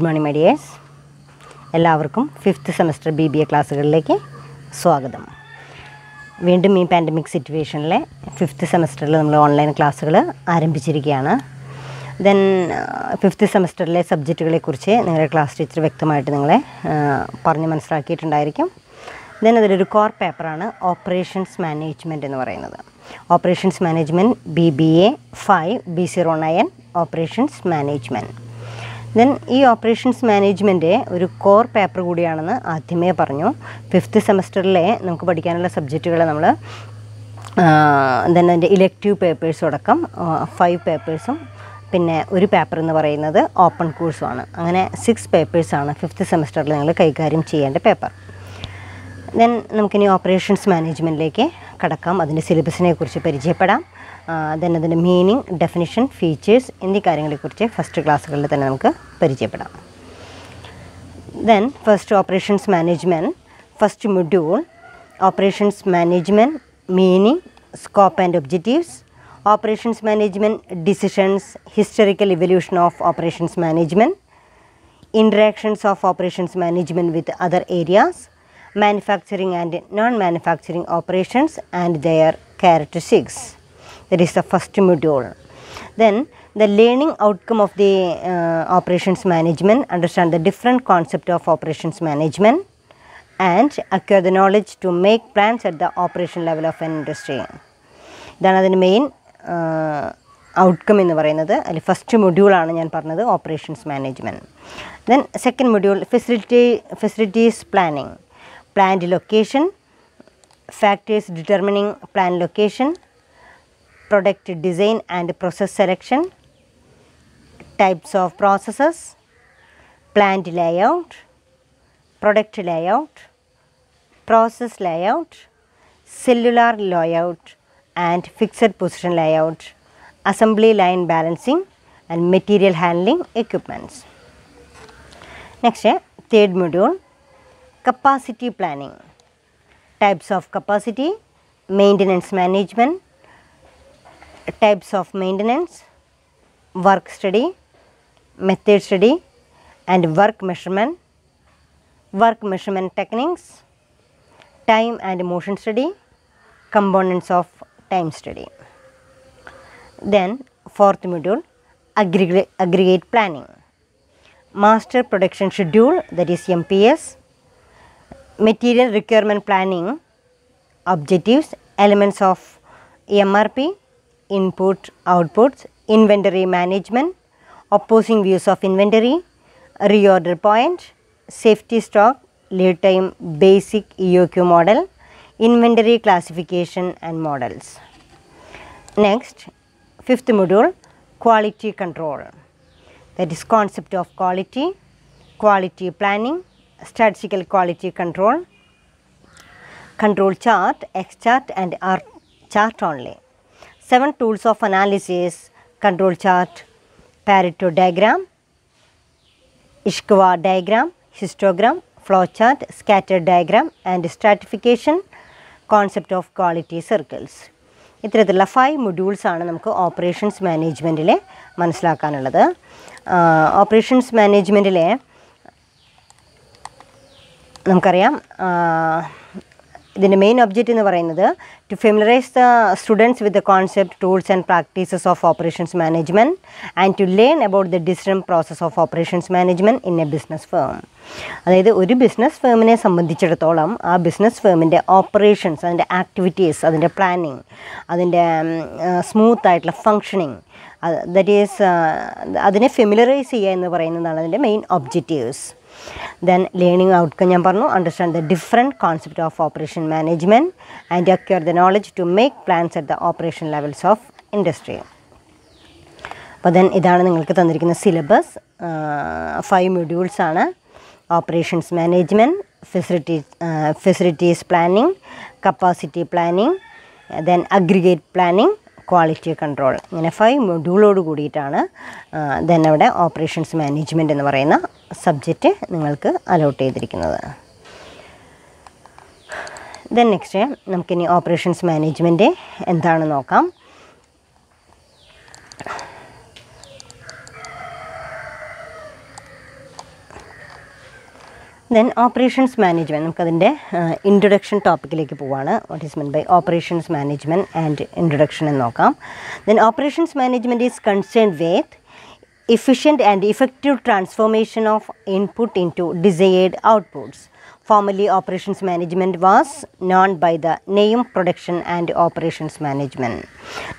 Good morning my dears. എല്ലാവർക്കും fifth semester B B A ക്ലാസ്സുകളിലേക്ക് സ്വാഗതം. വീണ്ടും ഈ പാൻഡമിക് സിറ്റുവേഷനിലെ ഫിഫ്ത്ത് സെമസ്റ്ററിൽ നമ്മൾ ഓൺലൈൻ ക്ലാസ്സുകൾ ആരംഭിച്ചിരിക്കുകയാണ്. ദെൻ ഫിഫ്ത്ത് സെമസ്റ്ററിലെ സബ്ജക്റ്റുകളെക്കുറിച്ച് നിങ്ങളുടെ ക്ലാസ് ടീച്ചർ വ്യക്തമായിട്ട് നിങ്ങളെ പറഞ്ഞ് മനസ്സിലാക്കിയിട്ടുണ്ടായിരിക്കും. ദെൻ അതിലൊരു കോർ പേപ്പറാണ് ഓപ്പറേഷൻസ് മാനേജ്മെന്റ് എന്ന് പറയുന്നത്. Operations management B B A five B zero nine operations management then ഈ ഓപ്പറേഷൻസ് മാനേജ്മെന്റ് ഒരു കോർ പേപ്പർ കൂടിയാണെന്ന് ആദ്യമേ പറഞ്ഞു. ഫിഫ്ത്ത് സെമസ്റ്ററിലെ നമുക്ക് പഠിക്കാനുള്ള സബ്ജക്റ്റുകൾ നമ്മൾ ദെൻ അതിന്റെ ഇലക്റ്റീവ് പേപ്പേഴ്സും അടക്കം ഫൈവ് പേപ്പേഴ്സും പിന്നെ ഒരു പേപ്പർ എന്ന് പറയുന്നത് ഓപ്പൺ കോഴ്സുമാണ് അങ്ങനെ സിക്സ് പേപ്പേഴ്സാണ് ഫിഫ്ത്ത് സെമസ്റ്ററിൽ നിങ്ങൾ കൈകാര്യം ചെയ്യേണ്ട പേപ്പർ ദെൻ നമുക്കിനി ഓപ്പറേഷൻസ് മാനേജ്മെന്റിലേക്ക് കടക്കാം. അതിന്റെ സിലബസിനെ കുറിച്ച് പരിചയപ്പെടാം. ദെൻ അതിന്റെ മീനിങ് ഡെഫിനിഷൻ ഫീച്ചേഴ്സ് എന്നീ കാര്യങ്ങളെക്കുറിച്ച് ഫസ്റ്റ് ക്ലാസ്സുകളിൽ തന്നെ നമുക്ക് പരിചയപ്പെടാം then first operations management first module operations management meaning scope and objectives operations management decisions historical evolution of operations management interactions of operations management with other areas manufacturing and non manufacturing operations and their characteristics. That is the first module. Then the learning outcome of the uh, operations management, understand the different concept of operations management and acquire the knowledge to make plans at the operation level of an industry. ഇതാണ് അതിന്റെ main outcome എന്ന് പറയുന്നത് അതിൽ first മൊഡ്യൂളാണ് ഞാൻ പറഞ്ഞത് operations management then second module facility facilities planning plant location factors determining plan location product design and process selection, types of processes, plant layout, product layout, process layout, cellular layout and fixed position layout, assembly line balancing and material handling equipments. Next, third module, capacity planning, types of capacity, maintenance management, types of maintenance, work study, method study and work measurement, work measurement techniques, time and motion study, components of time study. Then fourth module aggregate, aggregate planning, master production schedule that is MPS, material requirement planning, objectives, elements of MRP, input, outputs, inventory management, opposing views of inventory, reorder point, safety stock, lead time, basic EOQ model, inventory classification and models. Next, fifth module quality control that is concept of quality, quality planning, statistical quality control, control chart, X chart and R chart only. Seven tools of analysis, control chart, Pareto diagram, Ishkawa diagram, histogram, flowchart, scatter diagram and stratification, concept of quality circles. ഇത്തരത്തിലുള്ള five modules ആണ് നമുക്ക് operations മാനേജ്മെന്റിൽ മനസ്സിലാക്കാനുള്ളത് operations മാനേജ്മെന്റിലെ നമുക്കറിയാം ഇതിന്റെ main object എന്ന് പറയുന്നത് to familiarize the students with the concept tools and practices of operations management and to learn about the decision process of operations management in a business firm അതായത് ഒരു business ഫേമിനെ സംബന്ധിച്ചിടത്തോളം ആ business ഫേമിന്റെ operations അതിന്റെ activities അതിന്റെ planning അതിന്റെ smooth ആയിട്ടുള്ള ഫങ്ഷനിങ് ദറ്റ് ഈസ് അതിനെ ഫെമിലറൈസ് ചെയ്യുക എന്ന് പറയുന്നതാണ് അതിന്റെ main objectives then learning outcome ഞാൻ പറഞ്ഞു understand the different concept of operation management and acquire the knowledge to make plans at the operation levels of industry അപ്പോൾ ദെൻ ഇതാണ് നിങ്ങൾക്ക് തന്നിരിക്കുന്ന സിലബസ് ഫൈവ് മൊഡ്യൂൾസ് ആണ്. Operations management facilities facilities planning capacity planning then aggregate planning quality control ഇങ്ങനെ five മൊഡ്യൂളോട് കൂടിയിട്ടാണ് then അവിടെ operations management എന്ന് പറയുന്ന സബ്ജക്റ്റ് നിങ്ങൾക്ക് അലോട്ട് ചെയ്തിരിക്കുന്നത്. ദെൻ നെക്സ്റ്റ് നമുക്കിനി ഓപ്പറേഷൻസ് മാനേജ്മെന്റ് എന്താണ് നോക്കാം. ദെൻ ഓപ്പറേഷൻസ് മാനേജ്മെന്റ് നമുക്കതിന്റെ ഇൻട്രൊഡക്ഷൻ ടോപ്പിക്കിലേക്ക് പോവാണ് what is mean by operations management and introduction എന്ന് നോക്കാം then operations management is concern with efficient and effective transformation of input into desired outputs. Formerly, operations management was known by the name production and operations management.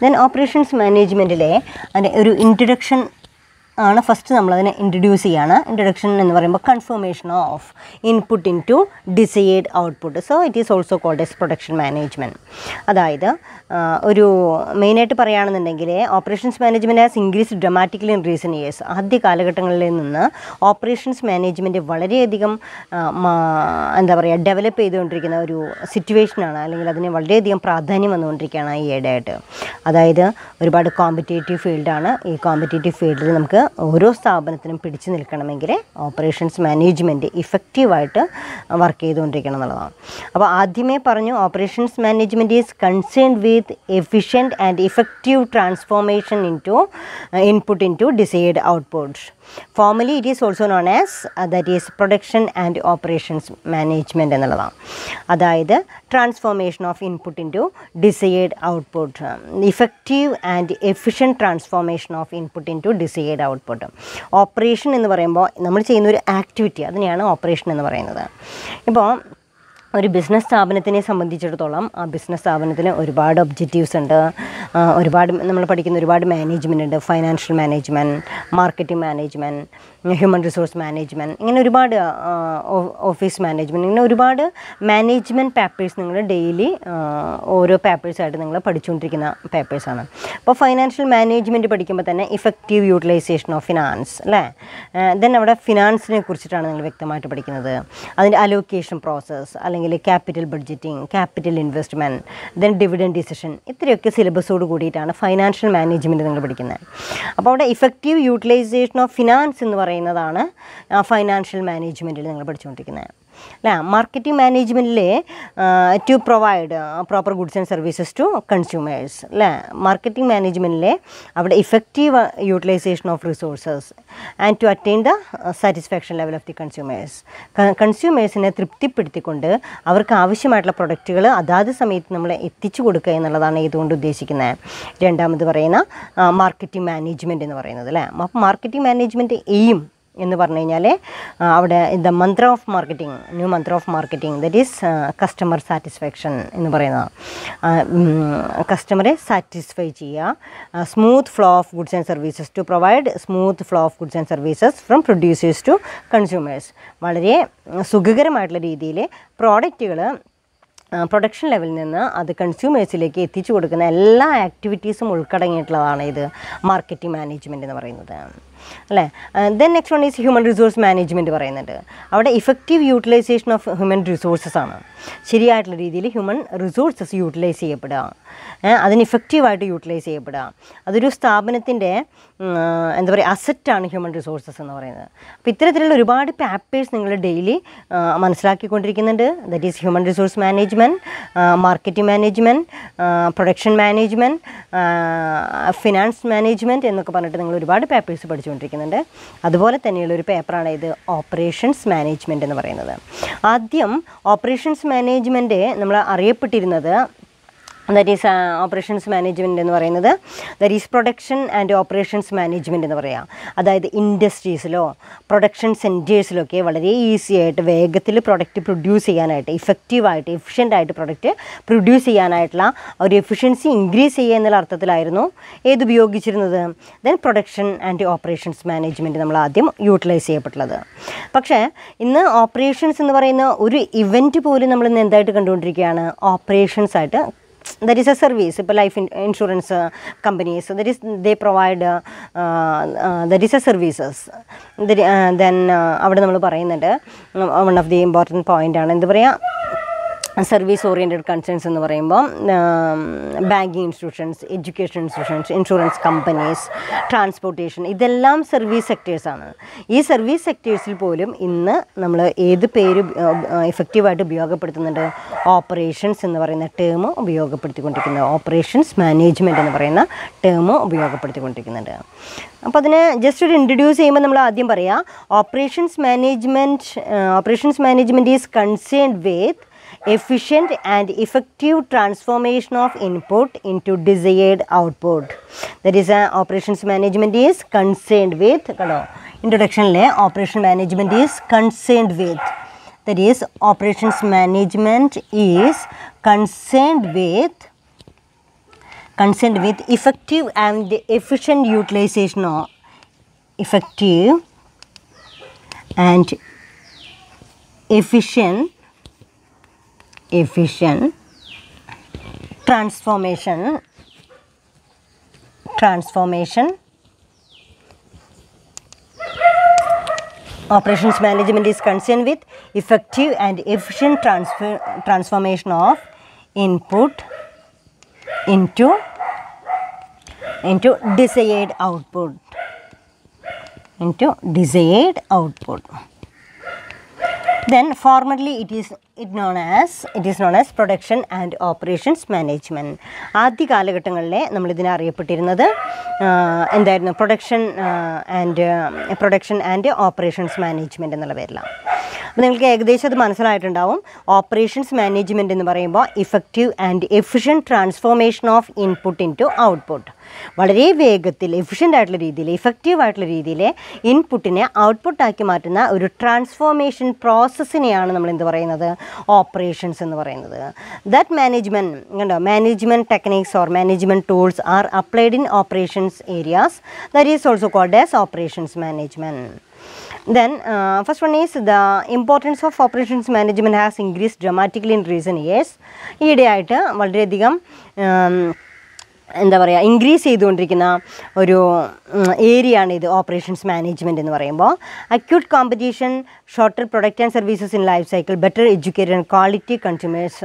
Then operations management, അതിന്റെ ഒരു introduction ആണ്. First നമ്മളതിനെ introduce ചെയ്യുകയാണ് introduction എന്ന് പറയുമ്പോൾ confirmation of input in to desired output so it is also called as production management അതായത് ഒരു മെയിനായിട്ട് പറയുകയാണെന്നുണ്ടെങ്കിൽ operations management has increase dramatically in recent years ആദ്യ കാലഘട്ടങ്ങളിൽ നിന്ന് ഓപ്പറേഷൻസ് മാനേജ്മെന്റ് വളരെയധികം എന്താ പറയുക ഡെവലപ്പ് ചെയ്തുകൊണ്ടിരിക്കുന്ന ഒരു സിറ്റുവേഷനാണ് അല്ലെങ്കിൽ അതിന് വളരെയധികം പ്രാധാന്യം വന്നുകൊണ്ടിരിക്കുകയാണ് ഈ ഇടയായിട്ട്. അതായത് ഒരുപാട് കോമ്പറ്റേറ്റീവ് ഫീൽഡാണ് ഈ കോമ്പറ്റേറ്റീവ് ഫീൽഡിൽ നമുക്ക് ഓരോ സ്ഥാപനത്തിനും പിടിച്ചു നിൽക്കണമെങ്കിൽ ഓപ്പറേഷൻസ് മാനേജ്മെന്റ് ഇഫക്റ്റീവായിട്ട് വർക്ക് ചെയ്തുകൊണ്ടിരിക്കണം എന്നുള്ളതാണ്. അപ്പോൾ ആദ്യമേ പറഞ്ഞു operations management is concern with efficient and effective transformation in to input in to desired outputs. Formally it is also known as that is production and operations management എന്നുള്ളതാണ്. അതായത് transformation of input in to desired output effective and efficient transformation of input in to desired output operation എന്ന് പറയുമ്പോൾ നമ്മൾ ചെയ്യുന്ന ഒരു activity അതിനെയാണ് operation എന്ന് പറയുന്നത്. ഇപ്പോൾ ഒരു ബിസിനസ് സ്ഥാപനത്തിനെ സംബന്ധിച്ചിടത്തോളം ആ ബിസിനസ് സ്ഥാപനത്തിന് ഒരുപാട് ഒബ്ജക്റ്റീവ്സ് ഉണ്ട്. ഒരുപാട് നമ്മൾ പഠിക്കുന്ന ഒരുപാട് മാനേജ്മെന്റ് ഉണ്ട്. Financial management marketing management human resource management ഇങ്ങനെ ഒരുപാട് ഓഫീസ് മാനേജ്മെന്റ് ഇങ്ങനെ ഒരുപാട് മാനേജ്മെന്റ് പേപ്പേഴ്സ് നിങ്ങൾ ഡെയിലി ഓരോ പേപ്പേഴ്സായിട്ട് നിങ്ങൾ പഠിച്ചുകൊണ്ടിരിക്കുന്ന പേപ്പേഴ്സാണ് അപ്പോൾ ഫൈനാൻഷ്യൽ മാനേജ്മെന്റ് പഠിക്കുമ്പോൾ തന്നെ ഇഫക്റ്റീവ് യൂട്ടിലൈസേഷൻ ഓഫ് ഫിനാൻസ് അല്ലേ? ദെൻ അവിടെ ഫിനാൻസിനെ കുറിച്ചിട്ടാണ് നിങ്ങൾ വ്യക്തമായിട്ട് പഠിക്കുന്നത്. അതിന്റെ അലോക്കേഷൻ പ്രോസസ്സ് അല്ലെങ്കിൽ capital budgeting capital investment then dividend decision ഇത്രയൊക്കെ സിലബസോട് കൂടിയിട്ടാണ് ഫൈനാൻഷ്യൽ മാനേജ്മെന്റ് നിങ്ങൾ പഠിക്കുന്നത്. അപ്പോൾ അവിടെ ഇഫക്റ്റീവ് യൂട്ടിലൈസേഷൻ ഓഫ് ഫിനാൻസ് എന്ന് പറയുന്നതാണ് ഫൈനാൻഷ്യൽ മാനേജ്മെന്റിൽ നിങ്ങൾ പഠിച്ചുകൊണ്ടിരിക്കുന്നത്. അല്ലേ മാർക്കറ്റിംഗ് മാനേജ്മെന്റിൽ to provide proper goods and services to consumers അല്ലേ മാർക്കറ്റിംഗ് മാനേജ്മെന്റിലെ അവിടെ effective utilization of resources and to attain the satisfaction level of the consumers കൺസ്യൂമേഴ്സിനെ തൃപ്തിപ്പെടുത്തിക്കൊണ്ട് അവർക്ക് ആവശ്യമായിട്ടുള്ള പ്രൊഡക്റ്റുകൾ അതാത് സമയത്ത് നമ്മൾ എത്തിച്ചു കൊടുക്കുക എന്നുള്ളതാണ് ഇതുകൊണ്ട് ഉദ്ദേശിക്കുന്നത് രണ്ടാമത് പറയുന്ന മാർക്കറ്റിംഗ് മാനേജ്മെന്റ് എന്ന് പറയുന്നത് അല്ലേ അപ്പോൾ മാർക്കറ്റിംഗ് മാനേജ്മെന്റ് എയിം എന്ന് പറഞ്ഞു കഴിഞ്ഞാൽ അവിടെ the mantra of marketing new mantra of marketing that is customer satisfaction എന്ന് പറയുന്നതാണ്. കസ്റ്റമറെ സാറ്റിസ്ഫൈ ചെയ്യുക. Smooth flow of goods and services to provide smooth flow of goods and services from producers to consumers വളരെ സുഖകരമായിട്ടുള്ള രീതിയിൽ പ്രോഡക്റ്റുകൾ production ലെവലിൽ നിന്ന് അത് കൺസ്യൂമേഴ്സിലേക്ക് എത്തിച്ചു കൊടുക്കുന്ന എല്ലാ ആക്ടിവിറ്റീസും ഉൾക്കടങ്ങിയിട്ടുള്ളതാണ് ഇത് മാർക്കറ്റിംഗ് മാനേജ്മെന്റ് എന്ന് പറയുന്നത്. അല്ലേ? Then next one is human resource management പറയുന്നുണ്ട്. അവിടെ effective utilization of human resources ആണ്. ശരിയായിട്ടുള്ള രീതിയിൽ ഹ്യൂമൻ റിസോഴ്സസ് യൂട്ടിലൈസ് ചെയ്യപ്പെടുക. അതിന് ഇഫക്റ്റീവായിട്ട് യൂട്ടിലൈസ് ചെയ്യപ്പെടുക. അതൊരു സ്ഥാപനത്തിന്റെ എന്താ പറയുക അസറ്റാണ് ഹ്യൂമൻ റിസോഴ്സസ് എന്ന് പറയുന്നത്. അപ്പോൾ ഇത്തരത്തിലുള്ള ഒരുപാട് പാപ്പേഴ്സ് നിങ്ങൾ daily മനസ്സിലാക്കിക്കൊണ്ടിരിക്കുന്നുണ്ട്. That is human resource management marketing management production management finance management എന്നൊക്കെ പറഞ്ഞിട്ട് നിങ്ങൾ ഒരുപാട് പേപ്പേഴ്സ് പഠിച്ചുകൊണ്ടിരിക്കുന്നുണ്ട്. അതുപോലെ തന്നെയുള്ള ഒരു പേപ്പറാണ് ഇത് ഓപ്പറേഷൻസ് മാനേജ്മെന്റ് എന്ന് പറയുന്നത്. ആദ്യം ഓപ്പറേഷൻസ് മാനേജ്മെന്റ് നമ്മൾ അറിയപ്പെട്ടിരുന്നത് ദറ്റ് ഈസ് ഓപ്പറേഷൻസ് മാനേജ്മെന്റ് എന്ന് പറയുന്നത്. That is production and operations management എന്ന് പറയാം. അതായത് ഇൻഡസ്ട്രീസിലോ പ്രൊഡക്ഷൻ സെന്റേഴ്സിലൊക്കെ വളരെ ഈസി ആയിട്ട് വേഗത്തിൽ പ്രൊഡക്റ്റ് പ്രൊഡ്യൂസ് ചെയ്യാനായിട്ട് ഇഫക്റ്റീവായിട്ട് എഫിഷ്യന്റ് ആയിട്ട് പ്രൊഡക്റ്റ് പ്രൊഡ്യൂസ് ചെയ്യാനായിട്ടുള്ള ഒരു എഫിഷ്യൻസി ഇൻക്രീസ് ചെയ്യുക എന്നുള്ള അർത്ഥത്തിലായിരുന്നു ഏത് ഉപയോഗിച്ചിരുന്നത്. Then production and operations management നമ്മൾ ആദ്യം യൂട്ടിലൈസ് ചെയ്യപ്പെട്ടുള്ളത് പക്ഷേ ഇന്ന് ഓപ്പറേഷൻസ് എന്ന് പറയുന്ന ഒരു ഇവന്റ് പോലും നമ്മൾ ഇന്ന് എന്തായിട്ട് കണ്ടുകൊണ്ടിരിക്കുകയാണ്? ഓപ്പറേഷൻസ് ആയിട്ട് ദറ്റ് ഈസ് എ സർവീസ് ഇപ്പോൾ life insurance companies that is they provide that is a services then അവിടെ നമ്മൾ പറയുന്നുണ്ട് one of the important point ആണ്. എന്താ പറയുക സർവീസ് ഓറിയന്റഡ് കൺസേൺസ് എന്ന് പറയുമ്പോൾ banking institutions education institutions insurance companies transportation ഇതെല്ലാം സർവീസ് സെക്ടേഴ്സാണ് ഈ സർവീസ് സെക്ടേഴ്സിൽ പോലും ഇന്ന് നമ്മൾ ഏത് പേര് എഫക്റ്റീവായിട്ട് ഉപയോഗപ്പെടുത്തുന്നുണ്ട്? ഓപ്പറേഷൻസ് എന്ന് പറയുന്ന ടേം ഉപയോഗപ്പെടുത്തിക്കൊണ്ടിരിക്കുന്നത് ഓപ്പറേഷൻസ് മാനേജ്മെന്റ് എന്ന് പറയുന്ന ടേം ഉപയോഗപ്പെടുത്തിക്കൊണ്ടിരിക്കുന്നുണ്ട്. അപ്പോൾ അതിനെ ജസ്റ്റ് ഒരു ഇൻട്രൊഡ്യൂസ് ചെയ്യുമ്പോൾ നമ്മൾ ആദ്യം പറയാം operations management operations management is concerned with efficient and effective transformation of input into desired output. That is, uh, operations management is concerned with, introduction le, operation management is concerned with. That is, operations management is concerned with concerned with effective and efficient utilization of effective and efficient efficient transformation transformation operations management is concerned with effective and efficient transfer transformation of input into into desired output into desired output then formally it is it known as it is known as production and operations management ആദ്യ കാലഘട്ടങ്ങളിലെ നമ്മളിതിനെ അറിയപ്പെട്ടിരുന്നത് എന്തായിരുന്നു? Production and production and operations management എന്നുള്ള പേരിലാണ്. അപ്പോൾ നിങ്ങൾക്ക് ഏകദേശം അത് മനസ്സിലായിട്ടുണ്ടാവും. ഓപ്പറേഷൻസ് മാനേജ്മെന്റ് എന്ന് പറയുമ്പോൾ effective and efficient transformation of input in to output വളരെ വേഗത്തിൽ എഫിഷ്യന്റ് ആയിട്ടുള്ള രീതിയിൽ ഇഫക്റ്റീവ് ആയിട്ടുള്ള രീതിയിൽ ഇൻപുട്ടിനെ ഔട്ട്പുട്ടാക്കി മാറ്റുന്ന ഒരു ട്രാൻസ്ഫോർമേഷൻ പ്രോസസ്സിനെയാണ് നമ്മൾ എന്ത് പറയുന്നത്? ഓപ്പറേഷൻസ് എന്ന് പറയുന്നത്. ദാറ്റ് മാനേജ്മെന്റ് കണ്ടോ? Management techniques or management tools are applied in operations areas that is also called as operations management then uh, first one is the importance of operations management has increased dramatically in recent years. ഈയിടെയായിട്ട് വളരെയധികം എന്താ പറയുക increase ചെയ്തുകൊണ്ടിരിക്കുന്ന ഒരു area ആണ് ഇത് operations management എന്ന് പറയുമ്പോൾ. Acute competition shorter product and services in life cycle better educated quality consumers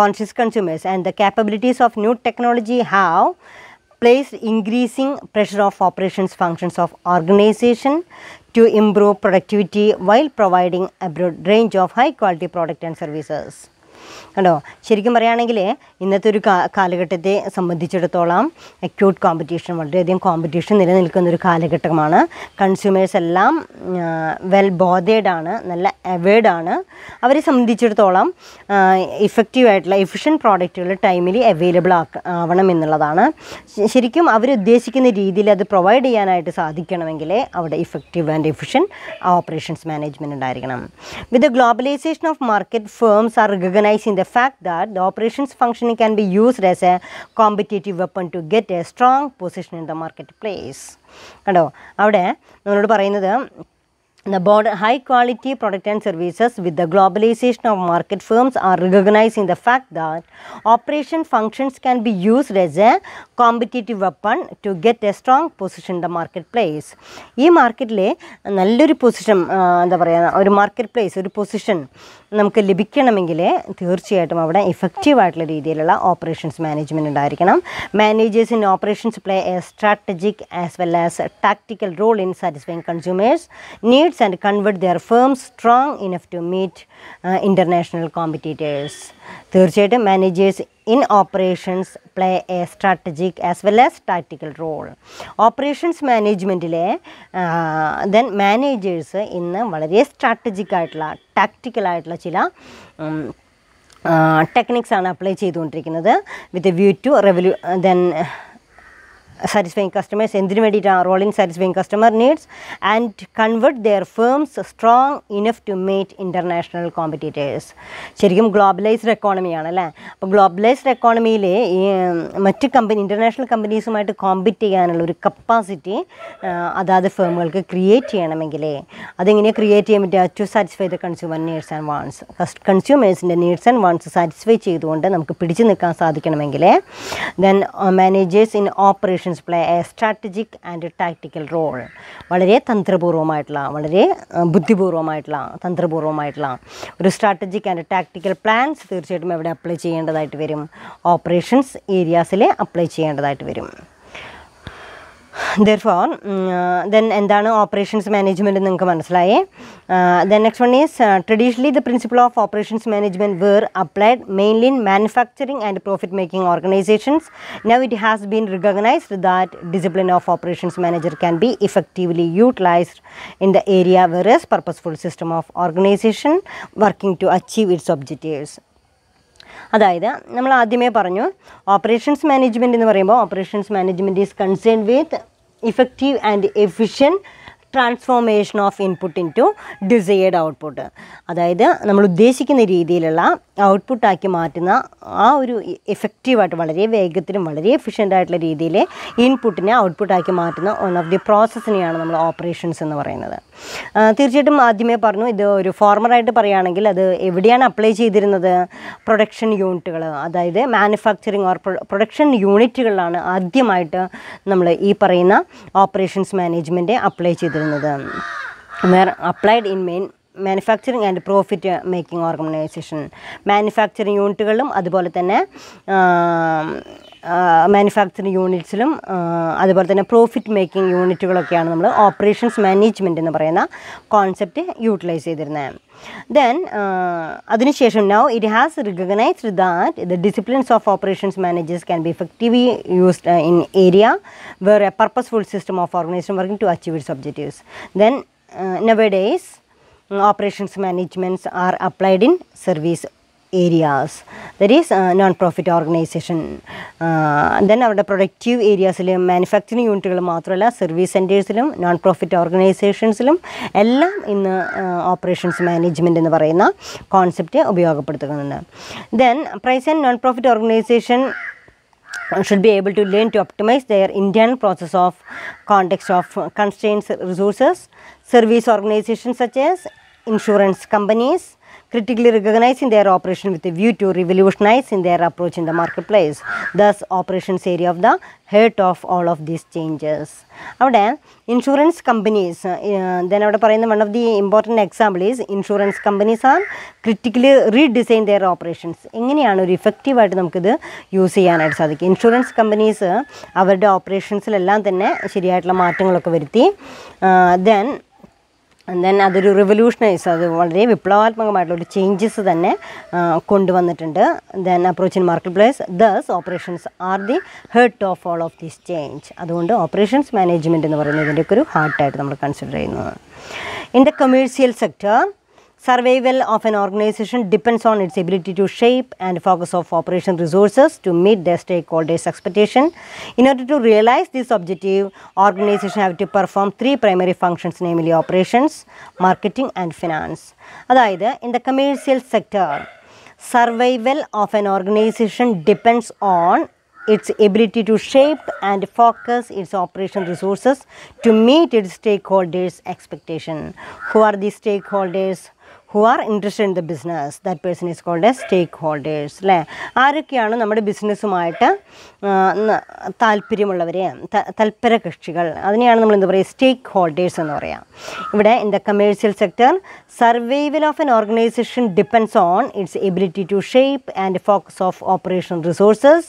conscious consumers and the capabilities of new technology have place increasing pressure of operations functions of organization to improve productivity while providing a broad range of high quality product and services കണ്ടോ? ശരിക്കും പറയുകയാണെങ്കിൽ ഇന്നത്തെ ഒരു കാലഘട്ടത്തെ സംബന്ധിച്ചിടത്തോളം acute competition വളരെയധികം competition നിലനിൽക്കുന്ന ഒരു കാലഘട്ടമാണ്. കൺസ്യൂമേഴ്സ് എല്ലാം വെൽ ബോധേഡ് ആണ് നല്ല അവേർഡ് ആണ്. അവരെ സംബന്ധിച്ചിടത്തോളം ഇഫക്റ്റീവ് ആയിട്ടുള്ള എഫിഷ്യന്റ് പ്രോഡക്റ്റുകൾ ടൈമിലി അവൈലബിൾ ആവണം എന്നുള്ളതാണ്. ശരിക്കും അവരുദ്ദേശിക്കുന്ന രീതിയിൽ അത് പ്രൊവൈഡ് ചെയ്യാനായിട്ട് സാധിക്കണമെങ്കിൽ അവിടെ effective and efficient operations management ഉണ്ടായിരിക്കണം. With globalization of market firms are recognize in the that the operations functioning can be used as a competitive weapon to get a strong position in the market place കണ്ടോ? അവിടെ നമ്മളോട് പറയുന്നത് The board high quality product and services with the globalization of market firms are recognizing the fact that operation functions can be used as a competitive weapon to get a strong position in the marketplace. ഈ മാർക്കറ്റിലെ നല്ലൊരു position എന്താ പറയുക ഒരു market place ഒരു position നമുക്ക് ലഭിക്കണമെങ്കിൽ തീർച്ചയായിട്ടും അവിടെ ഇഫക്റ്റീവ് ആയിട്ടുള്ള രീതിയിലുള്ള ഓപ്പറേഷൻസ് മാനേജ്മെന്റ് ഉണ്ടായിരിക്കണം managers in operations play a strategic as well as tactical role in satisfying consumers needs and their firms strong enough to meet uh, international competitors. തീർച്ചയായിട്ടും managers in operations play a strategic as well as tactical role operations മാനേജ്മെന്റിലെ then managers ഇന്ന് വളരെ strategic ആയിട്ടുള്ള tactical ആയിട്ടുള്ള ചില ടെക്നിക്സാണ് apply ചെയ്തുകൊണ്ടിരിക്കുന്നത് with a view to revalue then satisfying customers എന്തിനു വേണ്ടിയിട്ടാണ് role in satisfying customer needs and convert their firms strong enough to meet international competitors ശരിക്കും ഗ്ലോബലൈസ്ഡ് എക്കോണമിയാണ് അല്ലേ? അപ്പോൾ ഗ്ലോബലൈസ്ഡ് എക്കോണമിയിൽ ഈ മറ്റ് കമ്പനി ഇന്റർനാഷണൽ കമ്പനീസുമായിട്ട് കോമ്പറ്റ് ചെയ്യാനുള്ള ഒരു കപ്പാസിറ്റി അതാത് ഫേമുകൾക്ക് ക്രിയേറ്റ് ചെയ്യണമെങ്കിൽ അതെങ്ങനെയാണ് ക്രിയേറ്റ് ചെയ്യാൻ പറ്റുക? To satisfy the consumer needs and wants കൺസ്യൂമേഴ്സിന്റെ needs and wants satisfy ചെയ്തുകൊണ്ട് നമുക്ക് പിടിച്ചു നിൽക്കാൻ സാധിക്കണമെങ്കിൽ then managers in operations operations play a strategic and tactical role വളരെ തന്ത്രപൂർവമായിട്ടുള്ള വളരെ ബുദ്ധിപൂർവമായിട്ടുള്ള തന്ത്രപൂർവമായിട്ടുള്ള ഒരു സ്ട്രാറ്റജിക് ആൻഡ് ടാക്ടിക്കൽ പ്ലാൻസ് തീർച്ചയായിട്ടും എവിടെ അപ്ലൈ ചെയ്യേണ്ടതായിട്ട് വരും. ഓപ്പറേഷൻസ് ഏരിയാസിൽ അപ്ലൈ ചെയ്യേണ്ടതായിട്ട് വരും. ദർഫോർ ദെൻ എന്താണ് ഓപ്പറേഷൻസ് മാനേജ്മെന്റ് നിങ്ങൾക്ക് മനസ്സിലായേ? Then next one is traditionally the principle of operations management were applied mainly in manufacturing and profit making organisations now it has been recognised that discipline of operations manager can be effectively utilised in the area whereas purposeful system of organisation working to achieve its objectives അതായത് നമ്മൾ ആദ്യമേ പറഞ്ഞു operations management എന്ന് പറയുമ്പോൾ operations management is concern with effective and efficient transformation of input in to desired output അതായത് നമ്മൾ ഉദ്ദേശിക്കുന്ന രീതിയിലുള്ള ഔട്ട്പുട്ടാക്കി മാറ്റുന്ന ആ ഒരു എഫക്റ്റീവായിട്ട് വളരെ വേഗത്തിലും വളരെ എഫിഷ്യന്റ് ആയിട്ടുള്ള രീതിയിൽ ഇൻപുട്ടിനെ ഔട്ട്പുട്ടാക്കി മാറ്റുന്ന വൺ ഓഫ് ദി പ്രോസസ്സിനെയാണ് നമ്മൾ ഓപ്പറേഷൻസ് എന്ന് പറയുന്നത്. തീർച്ചയായിട്ടും ആദ്യമേ പറഞ്ഞു ഇത് ഒരു ഫോർമറായിട്ട് പറയുകയാണെങ്കിൽ അത് എവിടെയാണ് അപ്ലൈ ചെയ്തിരുന്നത്? പ്രൊഡക്ഷൻ യൂണിറ്റുകൾ അതായത് മാനുഫാക്ചറിങ് ഓർ പ്രൊഡക്ഷൻ യൂണിറ്റുകളിലാണ് ആദ്യമായിട്ട് നമ്മൾ ഈ പറയുന്ന ഓപ്പറേഷൻസ് മാനേജ്മെന്റ് അപ്ലൈ ചെയ്തിരുന്നത്. Were applied in main manufacturing and profit making organisation manufacturing യൂണിറ്റുകളിലും അതുപോലെ തന്നെ മാനുഫാക്ചറിങ് യൂണിറ്റ്സിലും അതുപോലെ തന്നെ പ്രോഫിറ്റ് മേക്കിംഗ് യൂണിറ്റുകളൊക്കെയാണ് നമ്മൾ ഓപ്പറേഷൻസ് മാനേജ്മെന്റ് എന്ന് പറയുന്ന കോൺസെപ്റ്റ് യൂട്ടിലൈസ് ചെയ്തിരുന്നത് ദെൻ അതിനുശേഷം now it has recognised that the disciplines of operations managers can be effectively used in area where a purposeful system of organisation working to achieve its objectives then nowadays operations managements are applied in service that is uh, non-profit organization uh, then അവരുടെ productive ഏരിയാസിലും manufacturing യൂണിറ്റുകൾ മാത്രമല്ല service സെന്റേഴ്സിലും non profit ഓർഗനൈസേഷൻസിലും എല്ലാം ഇന്ന് operations management എന്ന് പറയുന്ന concept ഉപയോഗപ്പെടുത്തുന്നുണ്ട് then price and non profit organisation should be able to learn to optimize their internal process of context of constraints resources service organizations such as insurance companies critically recognizing their operation with a view to revolutionize in their approach in the marketplace thus operations area of the heart of all of these changes അവിടെ insurance companies then അവിടെ പറയുന്ന one of the important example is insurance companies are critically redesign their operations എങ്ങനെയാണ് ഒരു ഇഫക്റ്റീവായിട്ട് നമുക്കിത് use ചെയ്യാനായിട്ട് സാധിക്കും insurance companies അവരുടെ ഓപ്പറേഷൻസിലെല്ലാം തന്നെ ശരിയായിട്ടുള്ള മാറ്റങ്ങളൊക്കെ വരുത്തി ദെൻ ദെൻ അതൊരു റിവല്യൂഷനൈസ് അത് വളരെ വിപ്ലവാത്മകമായിട്ടുള്ള ഒരു ചേഞ്ചസ് തന്നെ കൊണ്ടുവന്നിട്ടുണ്ട്. Then approach in market place thus operations are the heart of all of this change അതുകൊണ്ട് ഓപ്പറേഷൻസ് മാനേജ്മെന്റ് എന്ന് പറയുന്നത് ഇതിന്റെയൊക്കെ ഒരു ഹാർട്ടായിട്ട് നമ്മൾ കൺസിഡർ ചെയ്യുന്നത്. In the commercial sector Survival of an organization depends on its ability to shape and focus of operation resources to meet their stakeholders' expectation. In order to realize this objective, organization have to perform three primary functions, namely operations, marketing, and finance. അതായത് in the commercial sector, survival of an organization depends on its ability to shape and focus its operation resources to meet its stakeholders' expectation. Who are the stakeholders? Who interested in the business that person is called a stakeholders അല്ലേ ആരൊക്കെയാണ് നമ്മുടെ ബിസിനസ്സുമായിട്ട് താല്പര്യമുള്ളവർ തൽപര കക്ഷികൾ? അതിനെയാണ് നമ്മൾ എന്താ പറയുക സ്റ്റേക്ക് holders എന്ന് പറയാം. ഇവിടെ in the commercial sector survival of an organisation depends on its ability to shape and focus of operation resources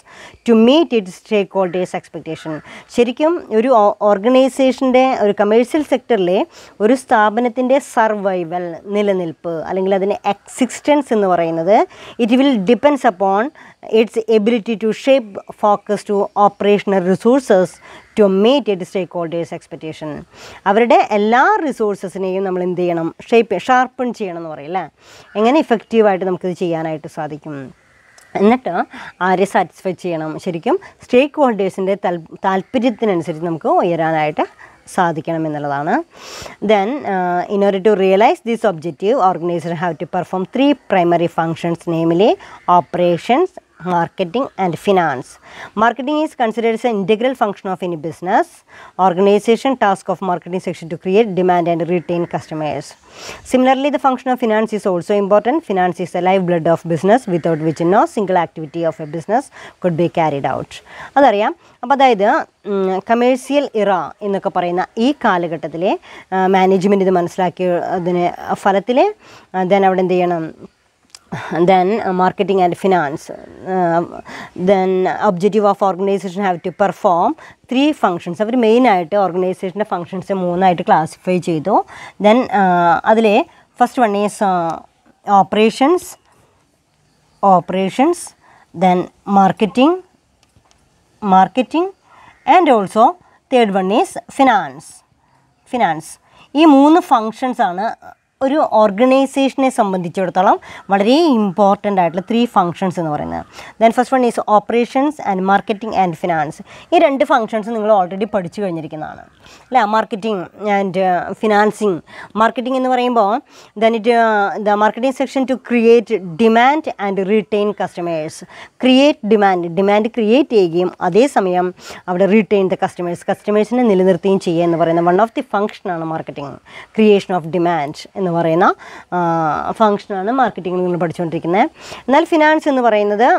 to meet its stakeholders expectation ശരിക്കും ഒരു ഓർഗനൈസേഷന്റെ ഒരു കമേഴ്സ്യൽ സെക്ടറിലെ ഒരു സ്ഥാപനത്തിന്റെ സർവൈവൽ നിലനിൽപ്പ് അല്ലെങ്കിൽ അതിന് എക്സിസ്റ്റൻസ് എന്ന് പറയുന്നത് it will depends upon its ability to shape focus to operational resources to meet it stakeholders expectation അവരുടെ എല്ലാ റിസോഴ്സസിനെയും നമ്മൾ എന്ത് ചെയ്യണം? ഷേപ്പ് ഷാർപ്പൺ ചെയ്യണം എന്ന് പറയില്ല എങ്ങനെ ഇഫക്റ്റീവായിട്ട് നമുക്കിത് ചെയ്യാനായിട്ട് സാധിക്കും? എന്നിട്ട് ആരെ സാറ്റിസ്ഫൈ ചെയ്യണം? ശരിക്കും സ്റ്റേക്ക് ഹോൾഡേഴ്സിന്റെ താല്പര്യത്തിനനുസരിച്ച് നമുക്ക് ഉയരാനായിട്ട് സാധിക്കണം എന്നുള്ളതാണ്. Then in order to realise this objective organiser have to perform three primary functions namely operations marketing and finance marketing is considered as an integral function of any business organization task of marketing section to create demand and retain customers similarly the function of finance is also important finance is the lifeblood of business without which no single activity of a business could be carried out അതറിയാം അപ്പോൾ അതായത് commercial ഇറ എന്നൊക്കെ പറയുന്ന ഈ കാലഘട്ടത്തിലെ management ഇത് മനസ്സിലാക്കിയ അതിന് ഫലത്തിൽ ദെൻ അവിടെ എന്ത് ചെയ്യണം then uh, marketing and finance. Uh, then objective of organization have to perform three functions അവർ മെയിനായിട്ട് ഓർഗനൈസേഷന്റെ ഫങ്ഷൻസ് മൂന്നായിട്ട് ക്ലാസിഫൈ ചെയ്തു. ദെൻ അതിലെ first one is operations operations then marketing marketing and also third one is finance finance ഈ മൂന്ന് functions ആണ് ഒരു ഓർഗനൈസേഷനെ സംബന്ധിച്ചിടത്തോളം വളരെ ഇമ്പോർട്ടന്റ് ആയിട്ടുള്ള ത്രീ ഫങ്ഷൻസ് എന്ന് പറയുന്നത്. Then first one is operations and marketing and finance ഈ രണ്ട് ഫങ്ഷൻസ് നിങ്ങൾ ഓൾറെഡി പഠിച്ചു കഴിഞ്ഞിരിക്കുന്നതാണ്. അല്ലേ? മാർക്കറ്റിംഗ് ആൻഡ് ഫിനാൻസിങ് മാർക്കറ്റിംഗ് എന്ന് പറയുമ്പോൾ then it the marketing section to create demand and retain customers create demand demand create ചെയ്യുകയും അതേസമയം അവിടെ റീറ്റെയിൻ ദ കസ്റ്റമേഴ്സ് കസ്റ്റമേഴ്സിനെ നിലനിർത്തുകയും ചെയ്യുക എന്ന് പറയുന്ന വൺ ഓഫ് ദി ഫങ്ഷനാണ് മാർക്കറ്റിംഗ് ക്രിയേഷൻ ഓഫ് ഡിമാൻഡ് എന്ന് പറയുന്ന ഫങ്ഷനാണ് മാർക്കറ്റിംഗ് നിങ്ങൾ പഠിച്ചുകൊണ്ടിരിക്കുന്നത് എന്നാൽ ഫിനാൻസ് എന്ന് പറയുന്നത്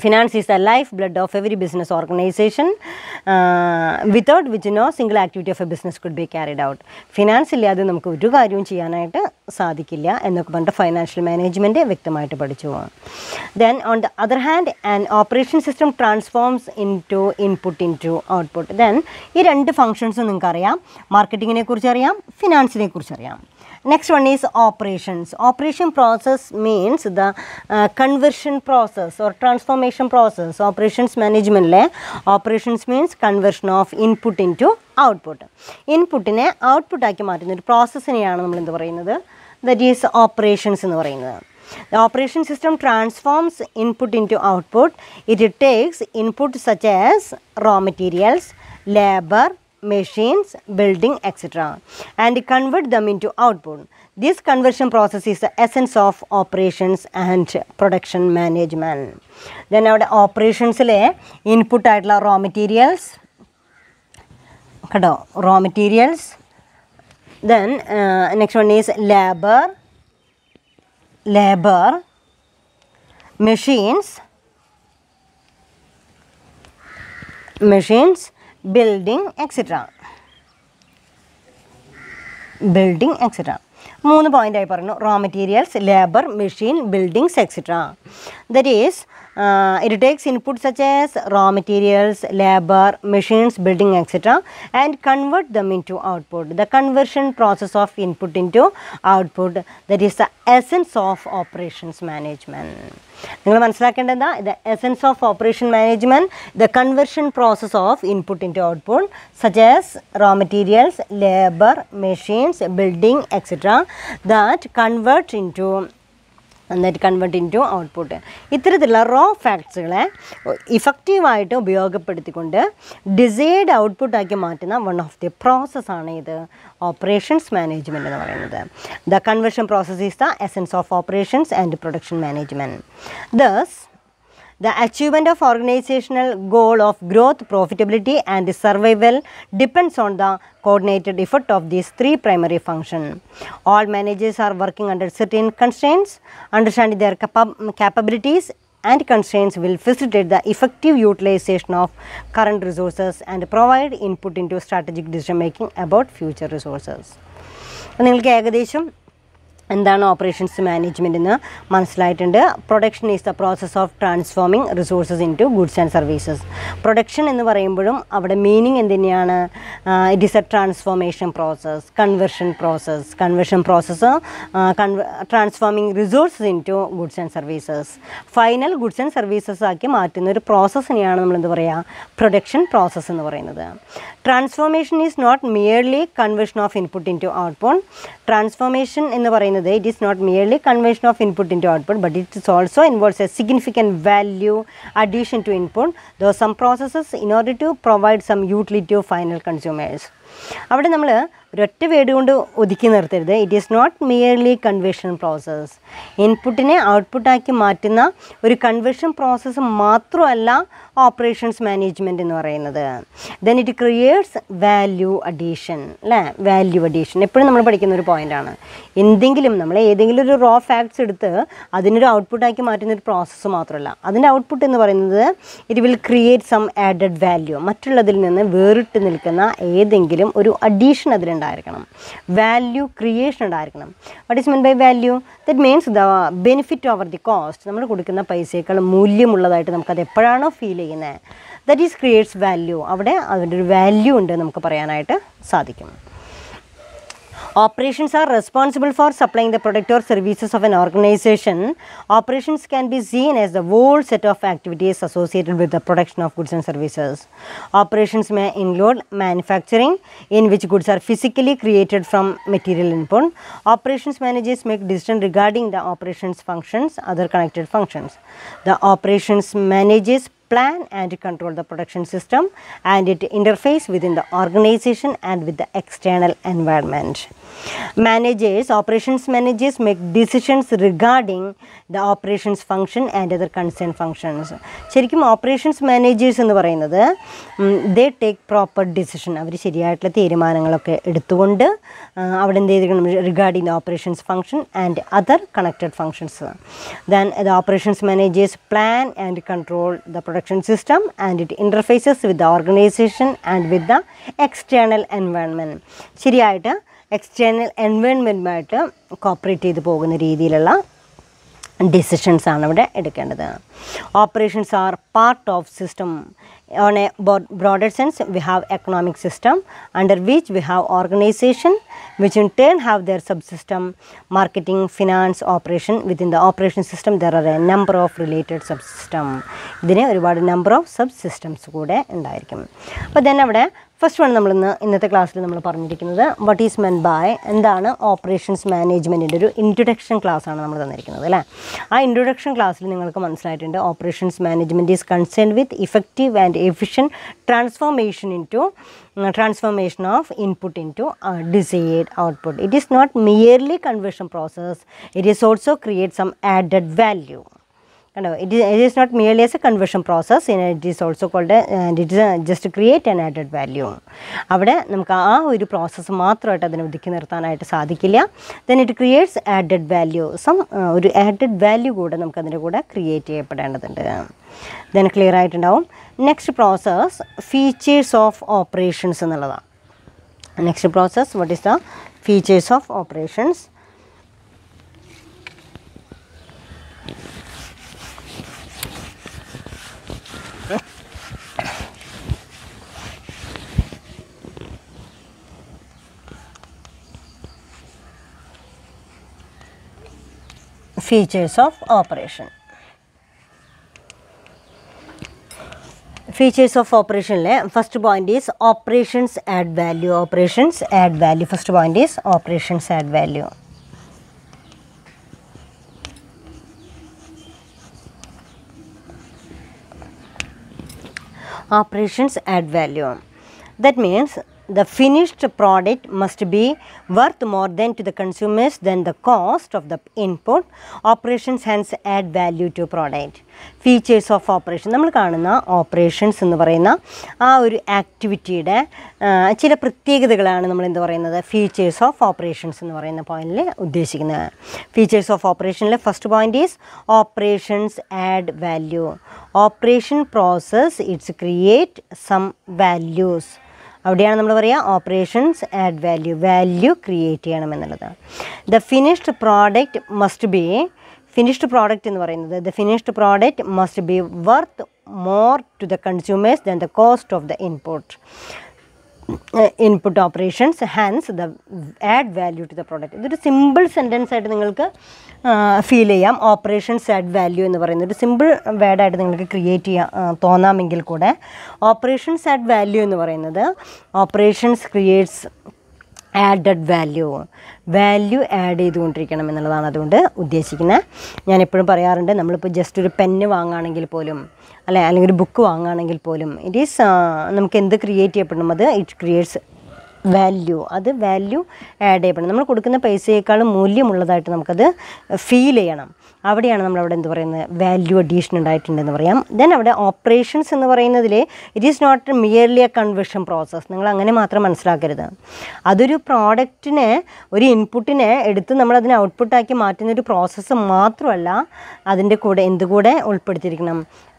finance is the lifeblood of every business organisation without which no single activity of a business could be carried out finance ഇല്ലാതെ നമുക്ക് ഒരു കാര്യവും ചെയ്യാനായിട്ട് സാധിക്കില്ല എന്നൊക്കെ പറഞ്ഞിട്ട് ഫൈനാൻഷ്യൽ മാനേജ്മെന്റ് വ്യക്തമായിട്ട് പഠിച്ചു പോകാം then on the other hand and operation system transforms in to input in to output then ഈ രണ്ട് ഫങ്ഷൻസും നിങ്ങൾക്കറിയാം. മാർക്കറ്റിങ്ങിനെ കുറിച്ച് അറിയാം ഫിനാൻസിനെ കുറിച്ച് അറിയാം next one is operations operation process means the uh, conversion process or transformation process operations management le operations means conversion of input into output ഇൻപുട്ടിനെ output ആക്കി മാറ്റുന്ന ഒരു പ്രോസസ്സിനെയാണ് നമ്മൾ എന്ത് പറയുന്നത് ദറ്റ് ഈസ് ഓപ്പറേഷൻസ് എന്ന് പറയുന്നത് The operation system transforms input into output. It takes input such as raw materials, labor, machines, building, etc. and convert them into output. This conversion process is the essence of operations and production management. Then അവിടെ ഓപ്പറേഷൻസിലെ input ആയിട്ടുള്ള raw materials കേട്ടോ raw materials then next one is labour labour machines machines, Building, etc. Building etcetera മൂന്ന് പോയിന്റായി പറഞ്ഞു raw materials labour machine buildings etcetera that is it takes input such as raw materials labour machines building etcetera and convert them into output the conversion process of input into output that is the essence of operations management നിങ്ങൾ മനസ്സിലാക്കേണ്ടത് എന്താ the essence of operation management the conversion process of input into output such as raw materials labour machines building etcetera that convert into എന്നിട്ട് convert in to output ഇത്തരത്തിലുള്ള raw ഫാക്ട്സുകളെ ഇഫക്റ്റീവായിട്ട് ഉപയോഗപ്പെടുത്തിക്കൊണ്ട് desired ഔട്ട്പുട്ടാക്കി മാറ്റുന്ന വൺ ഓഫ് ദി പ്രോസസ്സാണ് ഇത്. Operations management എന്ന് പറയുന്നത്. The conversion process is the essence of operations and production management thus The achievement of organizational goal of growth, profitability and survival depends on the coordinated effort of these three primary functions. All managers are working under certain constraints. Understanding their capa- capabilities and constraints will facilitate the effective utilization of current resources and provide input into strategic decision making about future resources. നിങ്ങൾക്ക് ഏകദേശം എന്താണ് operations management എന്ന് മനസ്സിലായിട്ടുണ്ട്. Production is the process of transforming resources in to goods and services production എന്ന് പറയുമ്പോഴും അവിടെ meaning എന്തിനെയാണ് it is a transformation process conversion process conversion process transforming resources in to goods and services final goods and services ആക്കി മാറ്റുന്ന ഒരു പ്രോസസ്സിനെയാണ് നമ്മൾ എന്ത് പറയുക പ്രൊഡക്ഷൻ പ്രോസസ്സ് എന്ന് പറയുന്നത്. Transformation is not merely conversion of input in to output transformation എന്ന് പറയുന്നത് it is not merely conversion of input in to output but it is also involves a significant value addition to input though some processes in order to provide some utility of final consumers അവിടെ നമ്മൾ ഒരൊറ്റ word കൊണ്ട് ഒതുക്കി നിർത്തരുത്. It is not merely conversion process ഇൻപുട്ടിനെ ഔട്ട്പുട്ടാക്കി മാറ്റുന്ന ഒരു കൺവേർഷൻ പ്രോസസ്സ് മാത്രമല്ല ഓപ്പറേഷൻസ് മാനേജ്മെന്റ് എന്ന് പറയുന്നത്. Then it creates value addition അല്ലേ വാല്യൂ അഡീഷൻ എപ്പോഴും നമ്മൾ പഠിക്കുന്ന ഒരു പോയിന്റാണ് എന്തെങ്കിലും നമ്മൾ ഏതെങ്കിലും ഒരു റോ ഫാക്ട്സ് എടുത്ത് അതിനൊരു ഔട്ട്പുട്ടാക്കി മാറ്റുന്ന ഒരു പ്രോസസ്സ് മാത്രമല്ല. അതിന്റെ ഔട്ട്പുട്ട് എന്ന് പറയുന്നത് it will create some added value മറ്റുള്ളതിൽ നിന്ന് വേറിട്ട് നിൽക്കുന്ന ഏതെങ്കിലും ഒരു അഡീഷൻ അതിലുണ്ടായിരിക്കണം വാല്യൂ ക്രിയേഷൻ ഉണ്ടായിരിക്കണം. What is mean by value that means the benefit over the cost നമ്മൾ കൊടുക്കുന്ന പൈസയേക്കാൾ മൂല്യമുള്ളതായിട്ട് നമുക്കത് എപ്പോഴാണോ ഫീൽ ചെയ്യുന്നത് ദറ്റ് ഈസ് ക്രിയേറ്റ്സ് വാല്യൂ അവിടെ അതിന്റെ ഒരു വാല്യൂ ഉണ്ട് നമുക്ക് പറയാനായിട്ട് സാധിക്കും. Operations are responsible for supplying the product or services of an organization. Operations can be seen as the whole set of activities associated with the production of goods and services. Operations may include manufacturing, in which goods are physically created from material input. Operations managers make decisions regarding the operations functions, other connected functions. The operations managers plan and control the production system and it interface within the organization and with the external environment. Managers, operations managers make decisions regarding the operations function and other concerned functions. ശരിക്കും operations managers എന്ന് പറയുന്നത് they take proper decision അവർ ശരിയായിട്ടുള്ള തീരുമാനങ്ങളൊക്കെ എടുത്തുകൊണ്ട് അവിടെ എന്ത് ചെയ്തിരിക്കണം? Regarding the operations function and other connected functions then the operations managers plan and control the production system and it interfaces with the organisation and with the external environment ശരിയായിട്ട് external എൻവയൺമെന്റുമായിട്ട് cooperate ചെയ്ത് പോകുന്ന രീതിയിലുള്ള decisions ആണ് ഇവിടെ എടുക്കേണ്ടത്. Operations are part of system on a broader sense we have economic system under which we have organisation which in turn have their subsystem marketing finance operation within the operation system there are a number of related subsystem ഇതിന് ഒരുപാട് number of sub systems കൂടെ ഉണ്ടായിരിക്കും. അപ്പോൾ then അവിടെ first one നമ്മളിന്ന് ഇന്നത്തെ ക്ലാസ്സിൽ നമ്മൾ പറഞ്ഞിരിക്കുന്നത് വട്ട് ഈസ് മെൻ ബൈ എന്താണ് ഓപ്പറേഷൻസ് മാനേജ്മെന്റിന്റെ ഒരു ഇൻട്രൊഡക്ഷൻ ആണ് നമ്മൾ തന്നിരിക്കുന്നത് അല്ലേ? ആ ഇൻട്രൊഡക്ഷൻ ക്ലാസ്സിൽ നിങ്ങൾക്ക് മനസ്സിലായിട്ടുണ്ട് operations management is concern with effective and efficient transformation in to transformation of input in to desired output it is not merely conversion process it is also create some added value കണ്ടോ? It it is not merely as a conversion process it is also called it is just create an added value അവിടെ നമുക്ക് ആ ഒരു process മാത്രമായിട്ട് അതിനെ ഒതുക്കി നിർത്താനായിട്ട് സാധിക്കില്ല. Then it creates added value some ഒരു ആഡഡ് വാല്യൂ കൂടെ നമുക്ക് അതിന്റെ കൂടെ ക്രിയേറ്റ് ചെയ്യപ്പെടേണ്ടതുണ്ട്. ദെൻ ക്ലിയർ ആയിട്ടുണ്ടാവും. Next process features of operations എന്നുള്ളതാണ്. Next process what is the features of operations features of operation. Features of operation first point is operations add value. Operations add value. First point is operations add value. Operations add value. That means the finished product must be worth more than to the consumers than the cost of the input. Operations hence add value to product. Features of operation നമ്മൾ കാണുന്ന operations എന്ന് പറയുന്ന ആ ഒരു ആക്ടിവിറ്റിയുടെ ചില പ്രത്യേകതകളാണ് നമ്മൾ എന്ത് പറയുന്നത്? ഫീച്ചേഴ്സ് ഓഫ് ഓപ്പറേഷൻസ് എന്ന് പറയുന്ന പോയിന്റിൽ ഉദ്ദേശിക്കുന്നത്. Features of ഓപ്പറേഷനിലെ first point is operations add value operation process its create some values അവിടെയാണ് നമ്മൾ പറയുക operations add value value create ചെയ്യണം എന്നുള്ളത്. The finished product must be finished product എന്ന് പറയുന്നത് the finished product must be worth more to the consumers than the cost of the input input operations hands the add value to the product ഇതൊരു simple sentence ആയിട്ട് നിങ്ങൾക്ക് feel ചെയ്യാം. Operations add value എന്ന് പറയുന്നത്. ഒരു simple വേർഡായിട്ട് നിങ്ങൾക്ക് create ചെയ്യാൻ തോന്നാമെങ്കിൽ കൂടെ. ഓപ്പറേഷൻസ് ആഡ് വാല്യൂ എന്ന് പറയുന്നത് operations creates added value value add ചെയ്തുകൊണ്ടിരിക്കണം എന്നുള്ളതാണ് അതുകൊണ്ട് ഉദ്ദേശിക്കുന്നത് ഞാൻ എപ്പോഴും പറയാറുണ്ട് നമ്മളിപ്പോൾ ജസ്റ്റ് ഒരു പെന്ന് വാങ്ങുകയാണെങ്കിൽ പോലും അല്ലെ? അല്ലെങ്കിൽ ഒരു ബുക്ക് വാങ്ങുകയാണെങ്കിൽ പോലും ഇറ്റ് ഈസ് നമുക്ക് എന്ത് ക്രിയേറ്റ് ചെയ്യപ്പെടണം? അത് ഇറ്റ് ക്രിയേറ്റ്സ് വാല്യൂ അത് വാല്യൂ ആഡ് ചെയ്യപ്പെടണം. നമ്മൾ കൊടുക്കുന്ന പൈസയേക്കാളും മൂല്യമുള്ളതായിട്ട് നമുക്കത് ഫീൽ ചെയ്യണം. അവിടെയാണ് നമ്മളവിടെ എന്ത് പറയുന്നത്? വാല്യൂ അഡീഷൻ ഉണ്ടായിട്ടുണ്ടെന്ന് പറയാം. ദെൻ അവിടെ ഓപ്പറേഷൻസ് എന്ന് പറയുന്നതിൽ it is not merely a conversion process നിങ്ങൾ അങ്ങനെ മാത്രം മനസ്സിലാക്കരുത്. അതൊരു പ്രോഡക്റ്റിനെ ഒരു ഇൻപുട്ടിനെ എടുത്ത് നമ്മളതിനെ ഔട്ട്പുട്ടാക്കി മാറ്റുന്ന ഒരു പ്രോസസ്സ് മാത്രമല്ല അതിന്റെ കൂടെ എന്തുകൂടെ ഉൾപ്പെടുത്തിയിരിക്കണം.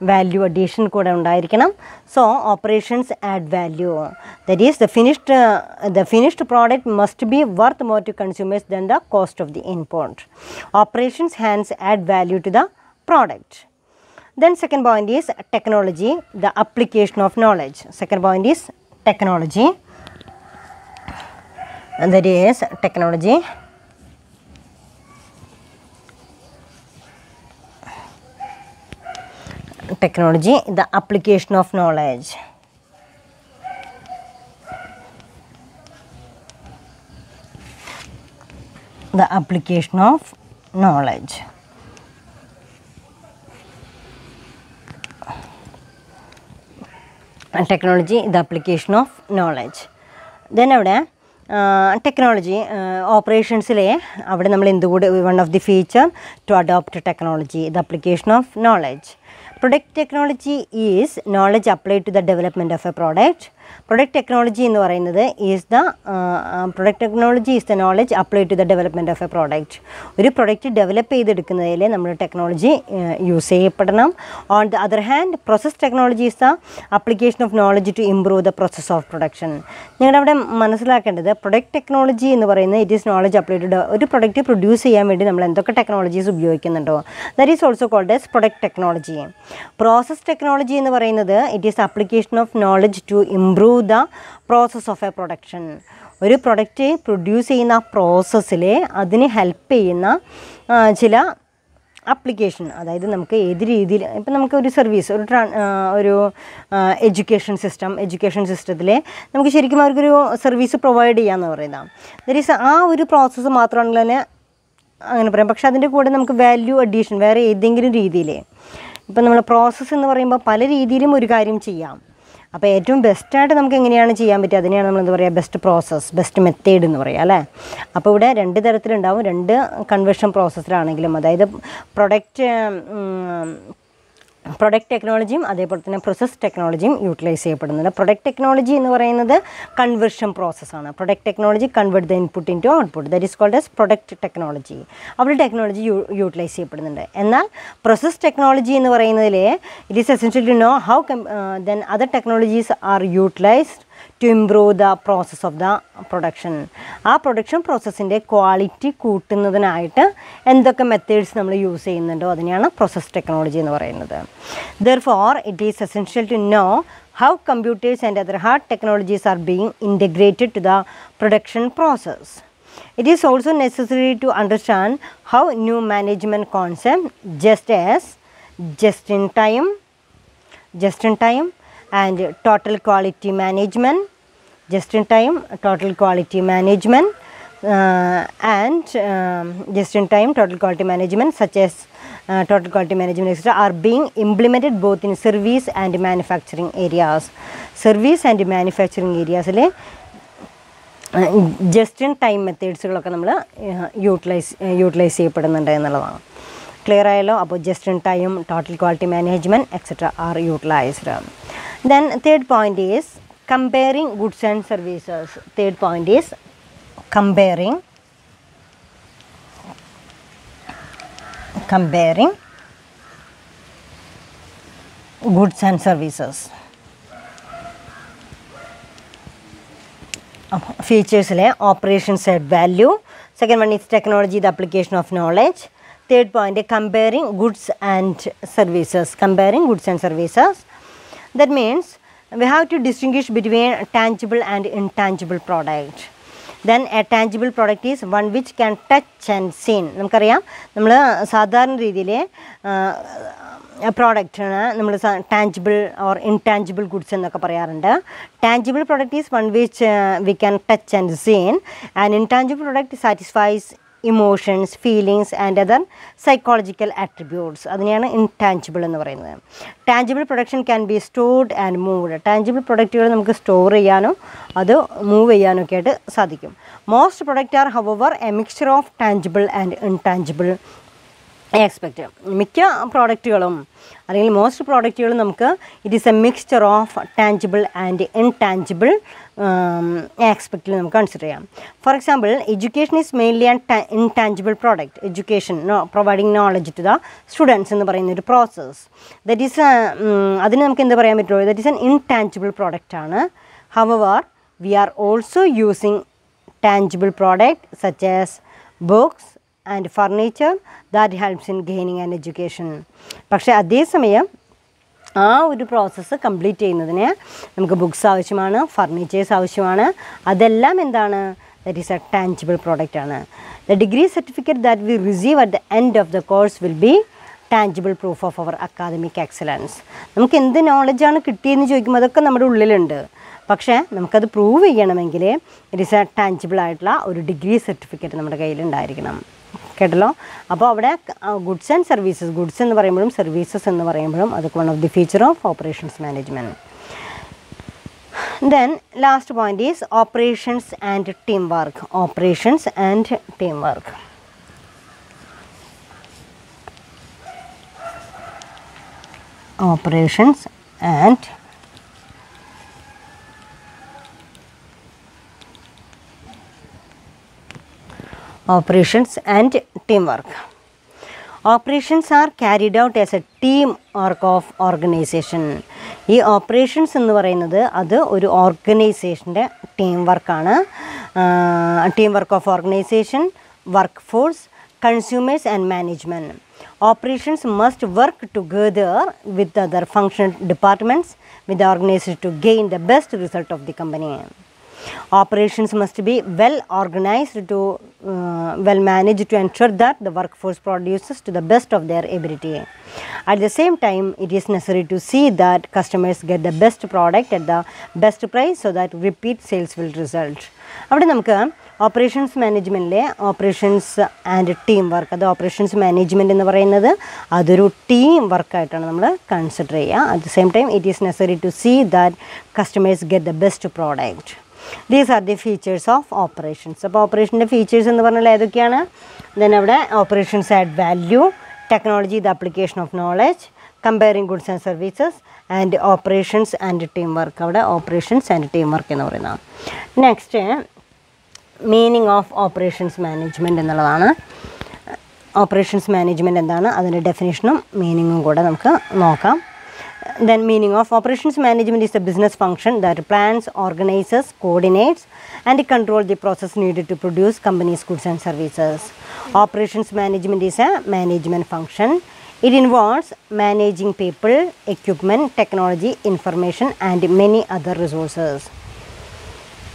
വാല്യൂ അഡീഷൻ കൂടെ ഉണ്ടായിരിക്കണം. So operations add value that is the finished the finished product must be worth more to consumers than the cost of the import operations hands add add value to the product. Then second point is technology, the application of knowledge. Second point is technology. And that is technology. Technology, the application of knowledge. The application of knowledge. Technology the application of knowledge then അവിടെ technology ഓപ്പറേഷൻസിലെ അവിടെ നമ്മൾ എന്തുകൂടെ one of the feature to adopt technology the application of knowledge product technology is knowledge apply to the development of a product product technology എന്ന് പറയുന്നത് is the product technology is the knowledge apply to the development of a product ഒരു product develop ചെയ്തെടുക്കുന്നതിൽ നമ്മൾ technology use ചെയ്യപ്പെടണം. On the other hand process technology is the application of knowledge to improve the process of production നിങ്ങളുടെ അവിടെ മനസ്സിലാക്കേണ്ടത് product technology എന്ന് പറയുന്നത് it is knowledge apply to ഒരു product produce ചെയ്യാൻ വേണ്ടി നമ്മൾ എന്തൊക്കെ ടെക്നോളജീസ് ഉപയോഗിക്കുന്നുണ്ടോ. That is also called as product technology process technology എന്ന് പറയുന്നത് it is application of knowledge to improve the process of a production ഒരു പ്രൊഡക്റ്റ് പ്രൊഡ്യൂസ് ചെയ്യുന്ന പ്രോസസ്സിൽ അതിന് ഹെൽപ്പ് ചെയ്യുന്ന ചില അപ്ലിക്കേഷൻ അതായത് നമുക്ക് ഏത് രീതിയിൽ ഇപ്പം നമുക്ക് ഒരു സർവീസ് ഒരു ട്രാ ഒരു എഡ്യൂക്കേഷൻ സിസ്റ്റം എഡ്യൂക്കേഷൻ സിസ്റ്റത്തിൽ നമുക്ക് ശരിക്കും അവർക്കൊരു സർവീസ് പ്രൊവൈഡ് ചെയ്യാമെന്ന് പറയുന്നത് ദർ ഈസ് ആ ഒരു പ്രോസസ്സ് മാത്രമാണെങ്കിൽ തന്നെ അങ്ങനെ പറയാം. പക്ഷേ അതിന്റെ കൂടെ നമുക്ക് വാല്യൂ അഡീഷൻ വേറെ ഏതെങ്കിലും രീതിയിൽ ഇപ്പം നമ്മൾ പ്രോസസ്സ് എന്ന് പറയുമ്പോൾ പല രീതിയിലും ഒരു കാര്യം ചെയ്യാം. അപ്പോൾ ഏറ്റവും ബെസ്റ്റായിട്ട് നമുക്ക് എങ്ങനെയാണ് ചെയ്യാൻ പറ്റുക? അതിനെയാണ് നമ്മൾ എന്താ പറയുക ബെസ്റ്റ് പ്രോസസ്സ് ബെസ്റ്റ് മെത്തേഡ് എന്ന് പറയുക അല്ലേ? അപ്പോൾ ഇവിടെ രണ്ട് തരത്തിലുണ്ടാവും. രണ്ട് കൺവേർഷൻ പ്രോസസ്സിലാണെങ്കിലും അതായത് പ്രൊഡക്റ്റ് പ്രൊഡക്റ്റ് ടെക്നോളജിയും അതേപോലെ തന്നെ പ്രോസസ് ടെക്നോളജിയും യൂട്ടിലൈസ് ചെയ്യപ്പെടുന്നുണ്ട്. പ്രൊഡക്റ്റ് ടെക്നോളജി എന്ന് പറയുന്നത് കൺവേർഷൻ പ്രോസസ്സാണ് product technology convert the input into output that is called as product technology അവിടെ ടെക്നോളജി യൂട്ടിലൈസ് ചെയ്യപ്പെടുന്നുണ്ട്. എന്നാൽ പ്രോസസ് ടെക്നോളജി എന്ന് പറയുന്നതിൽ it is essential to know how then other technologies are utilized to improve the process of the production ആ production പ്രോസസ്സിന്റെ quality കൂട്ടുന്നതിനായിട്ട് എന്തൊക്കെ methods നമ്മൾ യൂസ് ചെയ്യുന്നുണ്ടോ അതിനെയാണ് പ്രോസസ് ടെക്നോളജി എന്ന് പറയുന്നത്. There for it is essential to know how computers and other hard technologies are being integrated to the production process It is also necessary to understand how new management concept just as just in time just in time and total quality management just in time total quality management uh, and um, just in time total quality management such as uh, total quality management etc are being implemented both in service and manufacturing areas service and manufacturing areas le just in time മെത്തേഡ്സുകളൊക്കെ നമ്മൾ utilise utilise ചെയ്യപ്പെടുന്നുണ്ട് എന്നുള്ളതാണ് clear ILO about just in time total quality management etc are utilized. Then third point is comparing goods and services. Third point is comparing comparing goods and services. Features le operations at value. Second one is technology the application of knowledge. Third point comparing goods and services comparing goods and services that means we have to distinguish between tangible and intangible product then a tangible product is one which can touch and seen നമുക്കറിയാം നമ്മൾ സാധാരണ രീതിയിൽ പ്രോഡക്റ്റാണ് നമ്മൾ tangible or intangible goods എന്നൊക്കെ പറയാറുണ്ട്. Tangible product is one which we can touch and seen and intangible product satisfies emotions feelings and other psychological attributes അതിനെയാണ് intangible എന്ന് പറയുന്നത്. Tangible production can be stored and moved tangible പ്രൊഡക്റ്റുകൾ നമുക്ക് store ചെയ്യാനോ അത് move ചെയ്യാനോ ഒക്കെ ആയിട്ട് സാധിക്കും. Most product are however a mixture of tangible and intangible expect മിക്ക പ്രോഡക്റ്റുകളും അല്ലെങ്കിൽ മോസ്റ്റ് പ്രോഡക്റ്റുകളും നമുക്ക് it is a mixture of tangible and intangible ആസ്പെക്റ്റിൽ നമുക്ക് കൺസിഡർ ചെയ്യാം. For example education is mainly and intangible product education providing knowledge to the students എന്ന് പറയുന്ന ഒരു പ്രോസസ്സ് ദറ്റ് ഈസ് അതിന് നമുക്ക് എന്ത് പറയാൻ പറ്റുള്ളൂ? That is an intangible product ആണ്. However we are also using tangible product such as books and furniture that helps in gaining and education പക്ഷേ അതേസമയം ആ ഒരു പ്രോസസ്സ് കംപ്ലീറ്റ് ചെയ്യുന്നതിന് നമുക്ക് ബുക്സ് ആവശ്യമാണ് ഫർണിച്ചേഴ്സ് ആവശ്യമാണ്. അതെല്ലാം എന്താണ്? That is a tangible product ആണ്. The degree certificate that we receive at the end of the course will be tangible proof of our academic excellence നമുക്ക് എന്ത് നോളജാണ് കിട്ടിയെന്ന് ചോദിക്കുമ്പോൾ അതൊക്കെ നമ്മുടെ ഉള്ളിലുണ്ട്. പക്ഷേ നമുക്കത് പ്രൂവ് ചെയ്യണമെങ്കിൽ ഇറ്റ് ഈസ് എ ടാഞ്ചിബിൾ ആയിട്ടുള്ള ഒരു ഡിഗ്രി സർട്ടിഫിക്കറ്റ് നമ്മുടെ കയ്യിലുണ്ടായിരിക്കണം. കേട്ടല്ലോ. അപ്പോൾ അവിടെ ഗുഡ്സ് ആൻഡ് സർവീസസ് ഗുഡ്സ് എന്ന് പറയുമ്പോഴും സർവീസസ് എന്ന് പറയുമ്പോഴും അതൊക്കെ one of the feature of operations management then last point is operations and team work operations and team work operations and operations and teamwork operations are carried out as a team work of organization ഈ operations എന്ന് പറയുന്നത് അത് ഒരു ഓർഗനൈസേഷന്റെ team വർക്കാണ് team work of organization work force consumers and management work together with the other functional departments with the organization to gain the best result of the company operations must be well organized to uh, well managed to ensure that the workforce produces to the best of their ability at the same time it is necessary to see that customers get the best product at the best price so that repeat sales will result അവിടെ നമുക്ക് operations മാനേജ്മെൻറ്റിലെ operations and team work അത് operations management എന്ന് പറയുന്നത് അതൊരു team വർക്കായിട്ടാണ് നമ്മൾ consider ചെയ്യുക at the same time it is necessary to see that customers get the best product these are the features of operations അപ്പോൾ ഓപ്പറേഷന്റെ ഫീച്ചേഴ്സ് എന്ന് പറഞ്ഞാൽ ഏതൊക്കെയാണ്? ദെൻ അവിടെ operations add value technology the application of knowledge comparing goods and services and operations and team work അവിടെ operations and team work എന്ന് പറയുന്നതാണ് next meaning of operations management എന്നുള്ളതാണ്. ഓപ്പറേഷൻസ് മാനേജ്മെന്റ് എന്താണ്? അതിന്റെ ഡെഫിനേഷനും മീനിങ്ങും കൂടെ നമുക്ക് നോക്കാം. Then meaning of operations management is a business function that plans organizes coordinates and control the process needed to produce companies goods and services. Operations management is a management function. It involves managing people equipment technology information and many other resources.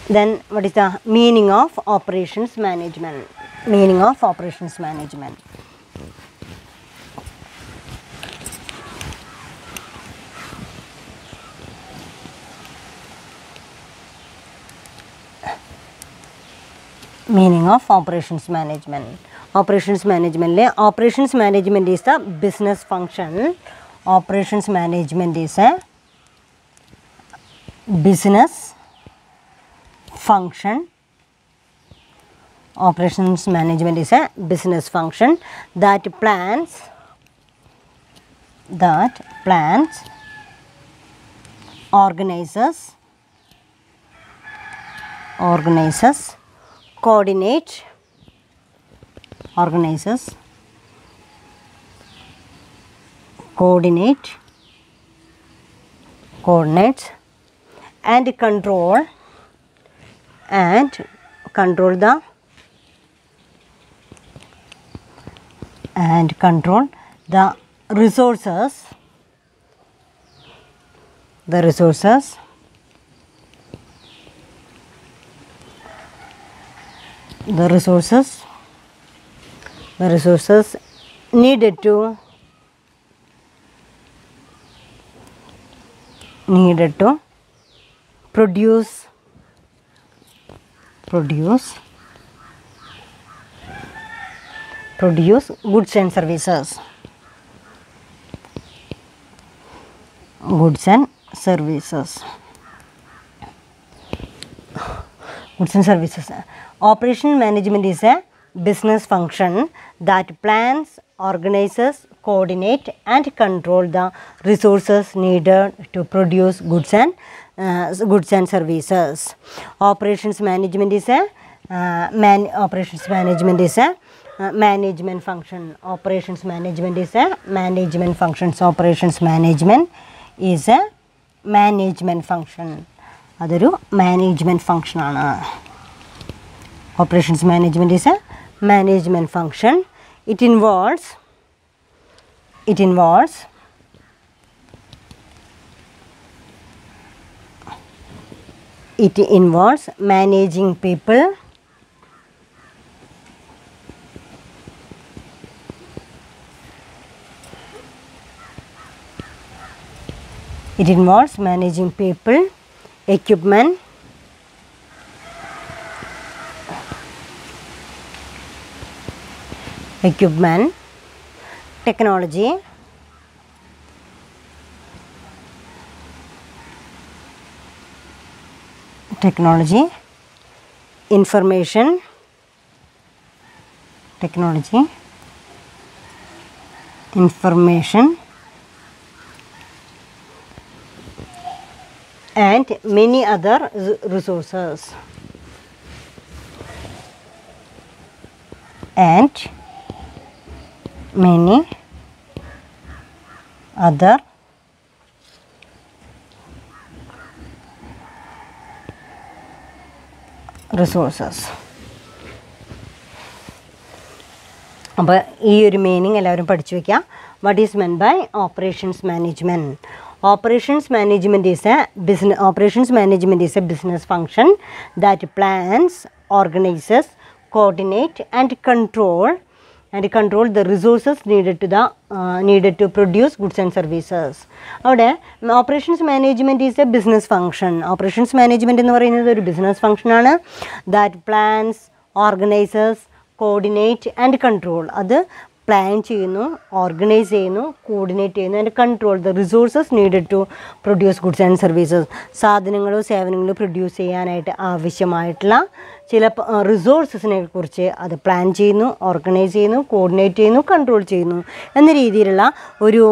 Then what is the meaning of operations management? Meaning of operations management meaning of operations management. Operations management le operations management is the business function. Operations management is a business function. Operations management is a business function that plans that plans organizes organizes coordinate organizes coordinate coordinates and control and control the and control the resources the resources the resources. The resources needed to needed to produce produce produce goods and services. Goods and services. Goods and services. operation management is a business function that plans organizes coordinate and control the resources needed to produce goods and uh, goods and services operations management is a uh, man operations management is a uh, management function operations management is a management functions operations management is a management function അതൊരു management ഫങ്ഷനാണ് operations management is a management function. It involves it involves it involves managing people it involves managing people equipment equipment technology technology information technology information and many other resources. And many. Other. Resources അപ്പോൾ ഈ ഒരു meaning എല്ലാവരും പഠിച്ചു വയ്ക്കുക what is meant by operations management operations management is a business operations management is a business function that plans organizes coordinate and control and control the resources needed to the needed to produce goods and services അവിടെ operations management is a business function operations management എന്ന് പറയുന്നത് ഒരു business ഫംഗ്ഷനാണ് that plans organizers coordinate and control അത് plan ചെയ്യുന്നു organise ചെയ്യുന്നു coordinate ചെയ്യുന്നു and control the resources needed to produce goods and services സാധനങ്ങളോ സേവനങ്ങളോ പ്രൊഡ്യൂസ് ചെയ്യാനായിട്ട് ആവശ്യമായിട്ടുള്ള ചില റിസോഴ്സസിനെ കുറിച്ച് അത് പ്ലാൻ ചെയ്യുന്നു ഓർഗനൈസ് ചെയ്യുന്നു കോർഡിനേറ്റ് ചെയ്യുന്നു കൺട്രോൾ ചെയ്യുന്നു എന്ന രീതിയിലുള്ള ഒരു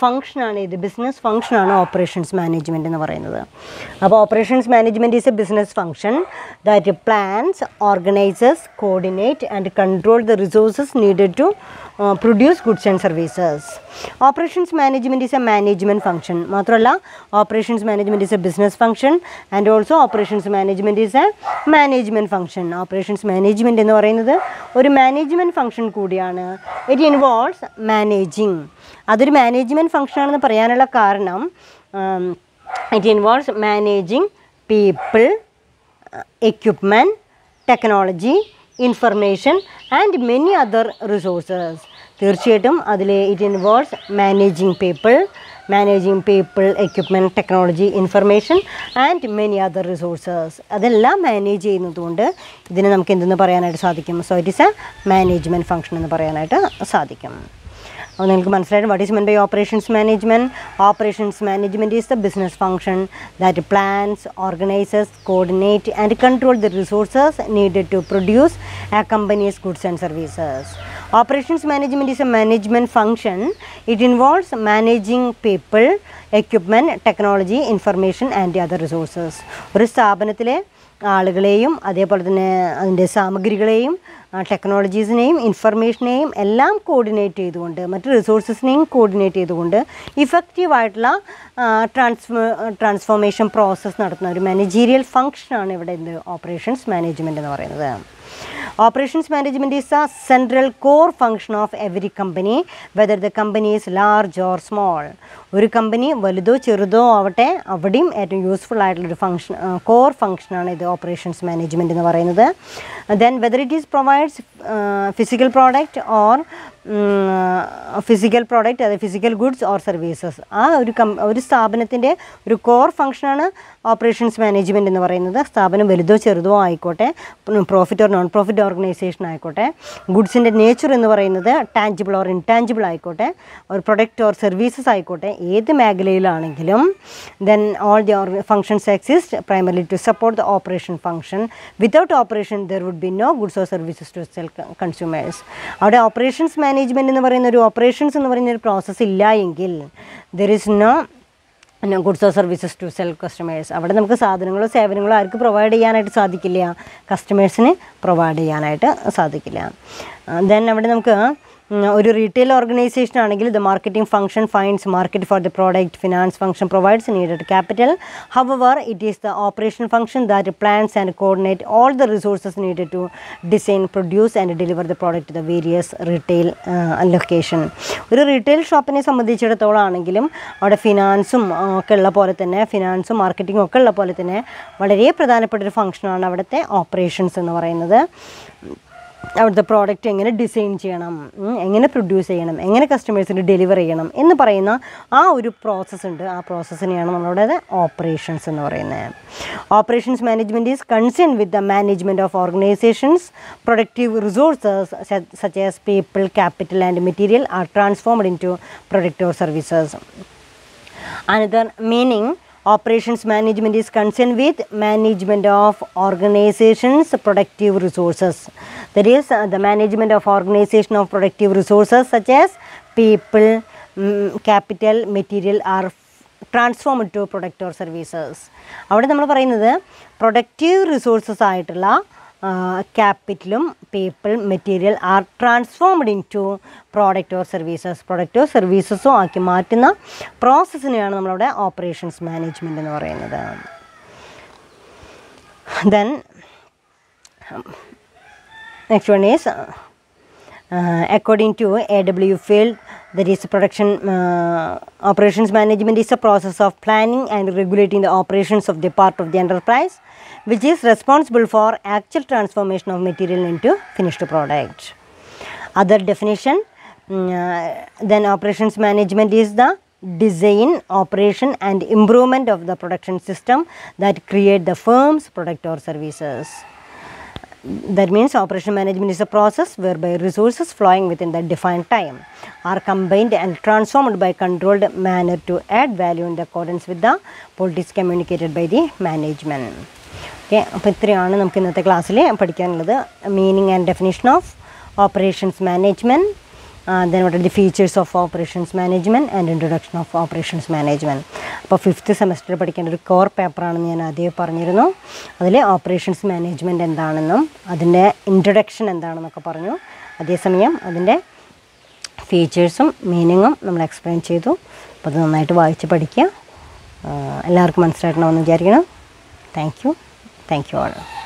ഫങ്ഷനാണ് ഇത്. ബിസിനസ് ഫങ്ഷനാണ് ഓപ്പറേഷൻസ് മാനേജ്മെന്റ് എന്ന് പറയുന്നത്. അപ്പോൾ operations management is a business function that plans organizes coordinate and control the resources needed to produce goods and services operations management is a management function മാത്രമല്ല operations management is a business function and also operations management is a management function operations management എന്ന് പറയുന്നത് ഒരു management function കൂടിയാണ്. It involves managing അതൊരു management ഫങ്ഷനാണെന്ന് പറയാനുള്ള കാരണം it involves managing people equipment technology information and many other resources തീർച്ചയായിട്ടും അതിൽ it involves managing people managing people equipment technology information and many other resources അതെല്ലാം മാനേജ് ചെയ്യുന്നതുകൊണ്ട് ഇതിനെ നമുക്ക് എന്തെന്ന് പറയാനായിട്ട് സാധിക്കും? So it is a management function എന്ന് പറയാനായിട്ട് സാധിക്കും. അപ്പോൾ നിങ്ങൾക്ക് മനസ്സിലായിട്ട് what is meant by operations management operations management is the business function that plans organizes coordinate and control the resources needed to produce companies goods and services operations management is a management function it involves managing people equipment technology information and other resources ഒരു സ്ഥാപനത്തിലെ ആളുകളെയും അതേപോലെ തന്നെ അതിന്റെ സാമഗ്രികളെയും ടെക്നോളജീസിനെയും ഇൻഫർമേഷനെയും എല്ലാം coordinate ചെയ്തുകൊണ്ട് മറ്റ് റിസോഴ്സസിനെയും coordinate ചെയ്തുകൊണ്ട് ഇഫക്റ്റീവായിട്ടുള്ള ട്രാൻസ്ഫോ ട്രാൻസ്ഫോർമേഷൻ പ്രോസസ്സ് നടത്തുന്ന ഒരു മാനേജീരിയൽ ഫങ്ഷനാണ് ഇവിടെ എന്ത് ഓപ്പറേഷൻസ് മാനേജ്മെന്റ് എന്ന് പറയുന്നത്. Operations management is a central core function of every company, whether the company is large or small. ഒരു കമ്പനി വലുതോ ചെറുതോ ആവട്ടെ അവിടെയും ഏറ്റവും യൂസ്ഫുൾ ആയിട്ടുള്ളൊരു ഫംഗ്ഷൻ കോർ ഫംഗ്ഷനാണ് ഇത് ഓപ്പറേഷൻസ് മാനേജ്മെന്റ് എന്ന് പറയുന്നത്. Then whether it is provides physical product or physical product അതായത് ഫിസിക്കൽ ഗുഡ്സ് ഓർ സർവീസസ് ആ ഒരു കം ഒരു സ്ഥാപനത്തിന്റെ ഒരു കോർ ഫംഗ്ഷനാണ് ഓപ്പറേഷൻസ് മാനേജ്മെന്റ് എന്ന് പറയുന്നത്. സ്ഥാപനം വലുതോ ചെറുതോ ആയിക്കോട്ടെ profit or non profit organization ആയിക്കോട്ടെ ഗുഡ്സിന്റെ നേച്ചർ എന്ന് പറയുന്നത് ടാഞ്ചിബിൾ ഓർ ഇൻടാഞ്ചിബിൾ ആയിക്കോട്ടെ ഒരു പ്രൊഡക്റ്റ് ഓർ സർവീസസ് ആയിക്കോട്ടെ ഏത് മേഖലയിലാണെങ്കിലും then all the other functions exist primarily to support the operation function without operation there would be no goods or services to sell consumers അവിടെ operations management എന്ന് പറയുന്ന ഒരു operations എന്ന് പറയുന്ന ഒരു പ്രോസസ്സ് ഇല്ല എങ്കിൽ there is no goods or services to sell customers അവിടെ നമുക്ക് സാധനങ്ങളോ സേവനങ്ങളോ ആർക്ക് പ്രൊവൈഡ് ചെയ്യാനായിട്ട് സാധിക്കില്ല. കസ്റ്റമേഴ്സിന് പ്രൊവൈഡ് ചെയ്യാനായിട്ട് സാധിക്കില്ല. ദെൻ അവിടെ നമുക്ക് ഒരു റീറ്റെയിൽ ഓർഗനൈസേഷൻ ആണെങ്കിൽ the marketing function finds market for the product finance function provides needed capital however it is the operation function that plans and coordinate all the resources needed to design produce and deliver the product to the various retail location ഒരു retail ഷോപ്പിനെ സംബന്ധിച്ചിടത്തോളം ആണെങ്കിലും അവിടെ ഫിനാൻസും ഒക്കെ ഉള്ള പോലെ തന്നെ ഫിനാൻസും മാർക്കറ്റിങ്ങും ഒക്കെ ഉള്ള പോലെ തന്നെ വളരെ പ്രധാനപ്പെട്ട ഒരു ഫംഗ്ഷനാണ് അവിടുത്തെ ഓപ്പറേഷൻസ് എന്ന് പറയുന്നത്. അവിടുത്തെ പ്രോഡക്റ്റ് എങ്ങനെ ഡിസൈൻ ചെയ്യണം എങ്ങനെ പ്രൊഡ്യൂസ് ചെയ്യണം എങ്ങനെ കസ്റ്റമേഴ്സിന് ഡെലിവർ ചെയ്യണം എന്ന് പറയുന്ന ആ ഒരു പ്രോസസ്സ് ഉണ്ട്. ആ പ്രോസസ്സിനെയാണ് നമ്മളുടെ ഓപ്പറേഷൻസ് എന്ന് പറയുന്നത്. Operations management is concern with the management of organizations productive resources such as people capital and material are transformed into product or services another meaning operations management is concern with management of organizations productive resources. That is the management of organization of productive resources such as people capital material are transform to product or services അവിടെ നമ്മൾ പറയുന്നത് productive resources ആയിട്ടുള്ള ക്യാപിറ്റലും people material are transformed into product or services പ്രൊഡക്റ്റോ സർവീസസോ ആക്കി മാറ്റുന്ന പ്രോസസ്സിനെയാണ് നമ്മളവിടെ operations management എന്ന് പറയുന്നത് then next one is uh, according to AW Field, that is production uh, operations management is a process of planning and regulating the operations of the part of the enterprise, which is responsible for actual transformation of material into finished product. Other definition, mm, uh, then operations management is the design, operation and improvement of the production system that create the firm's product or services. That means operation management is a process whereby resources flowing within the defined time are combined and transformed by controlled manner to add value in accordance with the politics communicated by the management. Okay അപ്പോൾ ഇത്രയാണ് നമുക്ക് ഇന്നത്തെ ക്ലാസ്സിൽ പഠിക്കാനുള്ളത്. Meaning and definition of operations management then what are the features of operations management and introduction of operations management അപ്പോൾ fifth സെമസ്റ്ററിൽ പഠിക്കേണ്ട ഒരു കോർ പേപ്പറാണെന്ന് ഞാൻ ആദ്യം പറഞ്ഞിരുന്നു. അതിൽ ഓപ്പറേഷൻസ് മാനേജ്മെന്റ് എന്താണെന്നും അതിന്റെ ഇൻട്രൊഡക്ഷൻ എന്താണെന്നൊക്കെ പറഞ്ഞു. അതേസമയം അതിന്റെ ഫീച്ചേഴ്സും മീനിങ്ങും നമ്മൾ എക്സ്പ്ലെയിൻ ചെയ്തു. അപ്പോൾ അത് നന്നായിട്ട് വായിച്ച് പഠിക്കുക. എല്ലാവർക്കും മനസ്സിലാക്കണമെന്ന് വിചാരിക്കണം thank you Thank you all.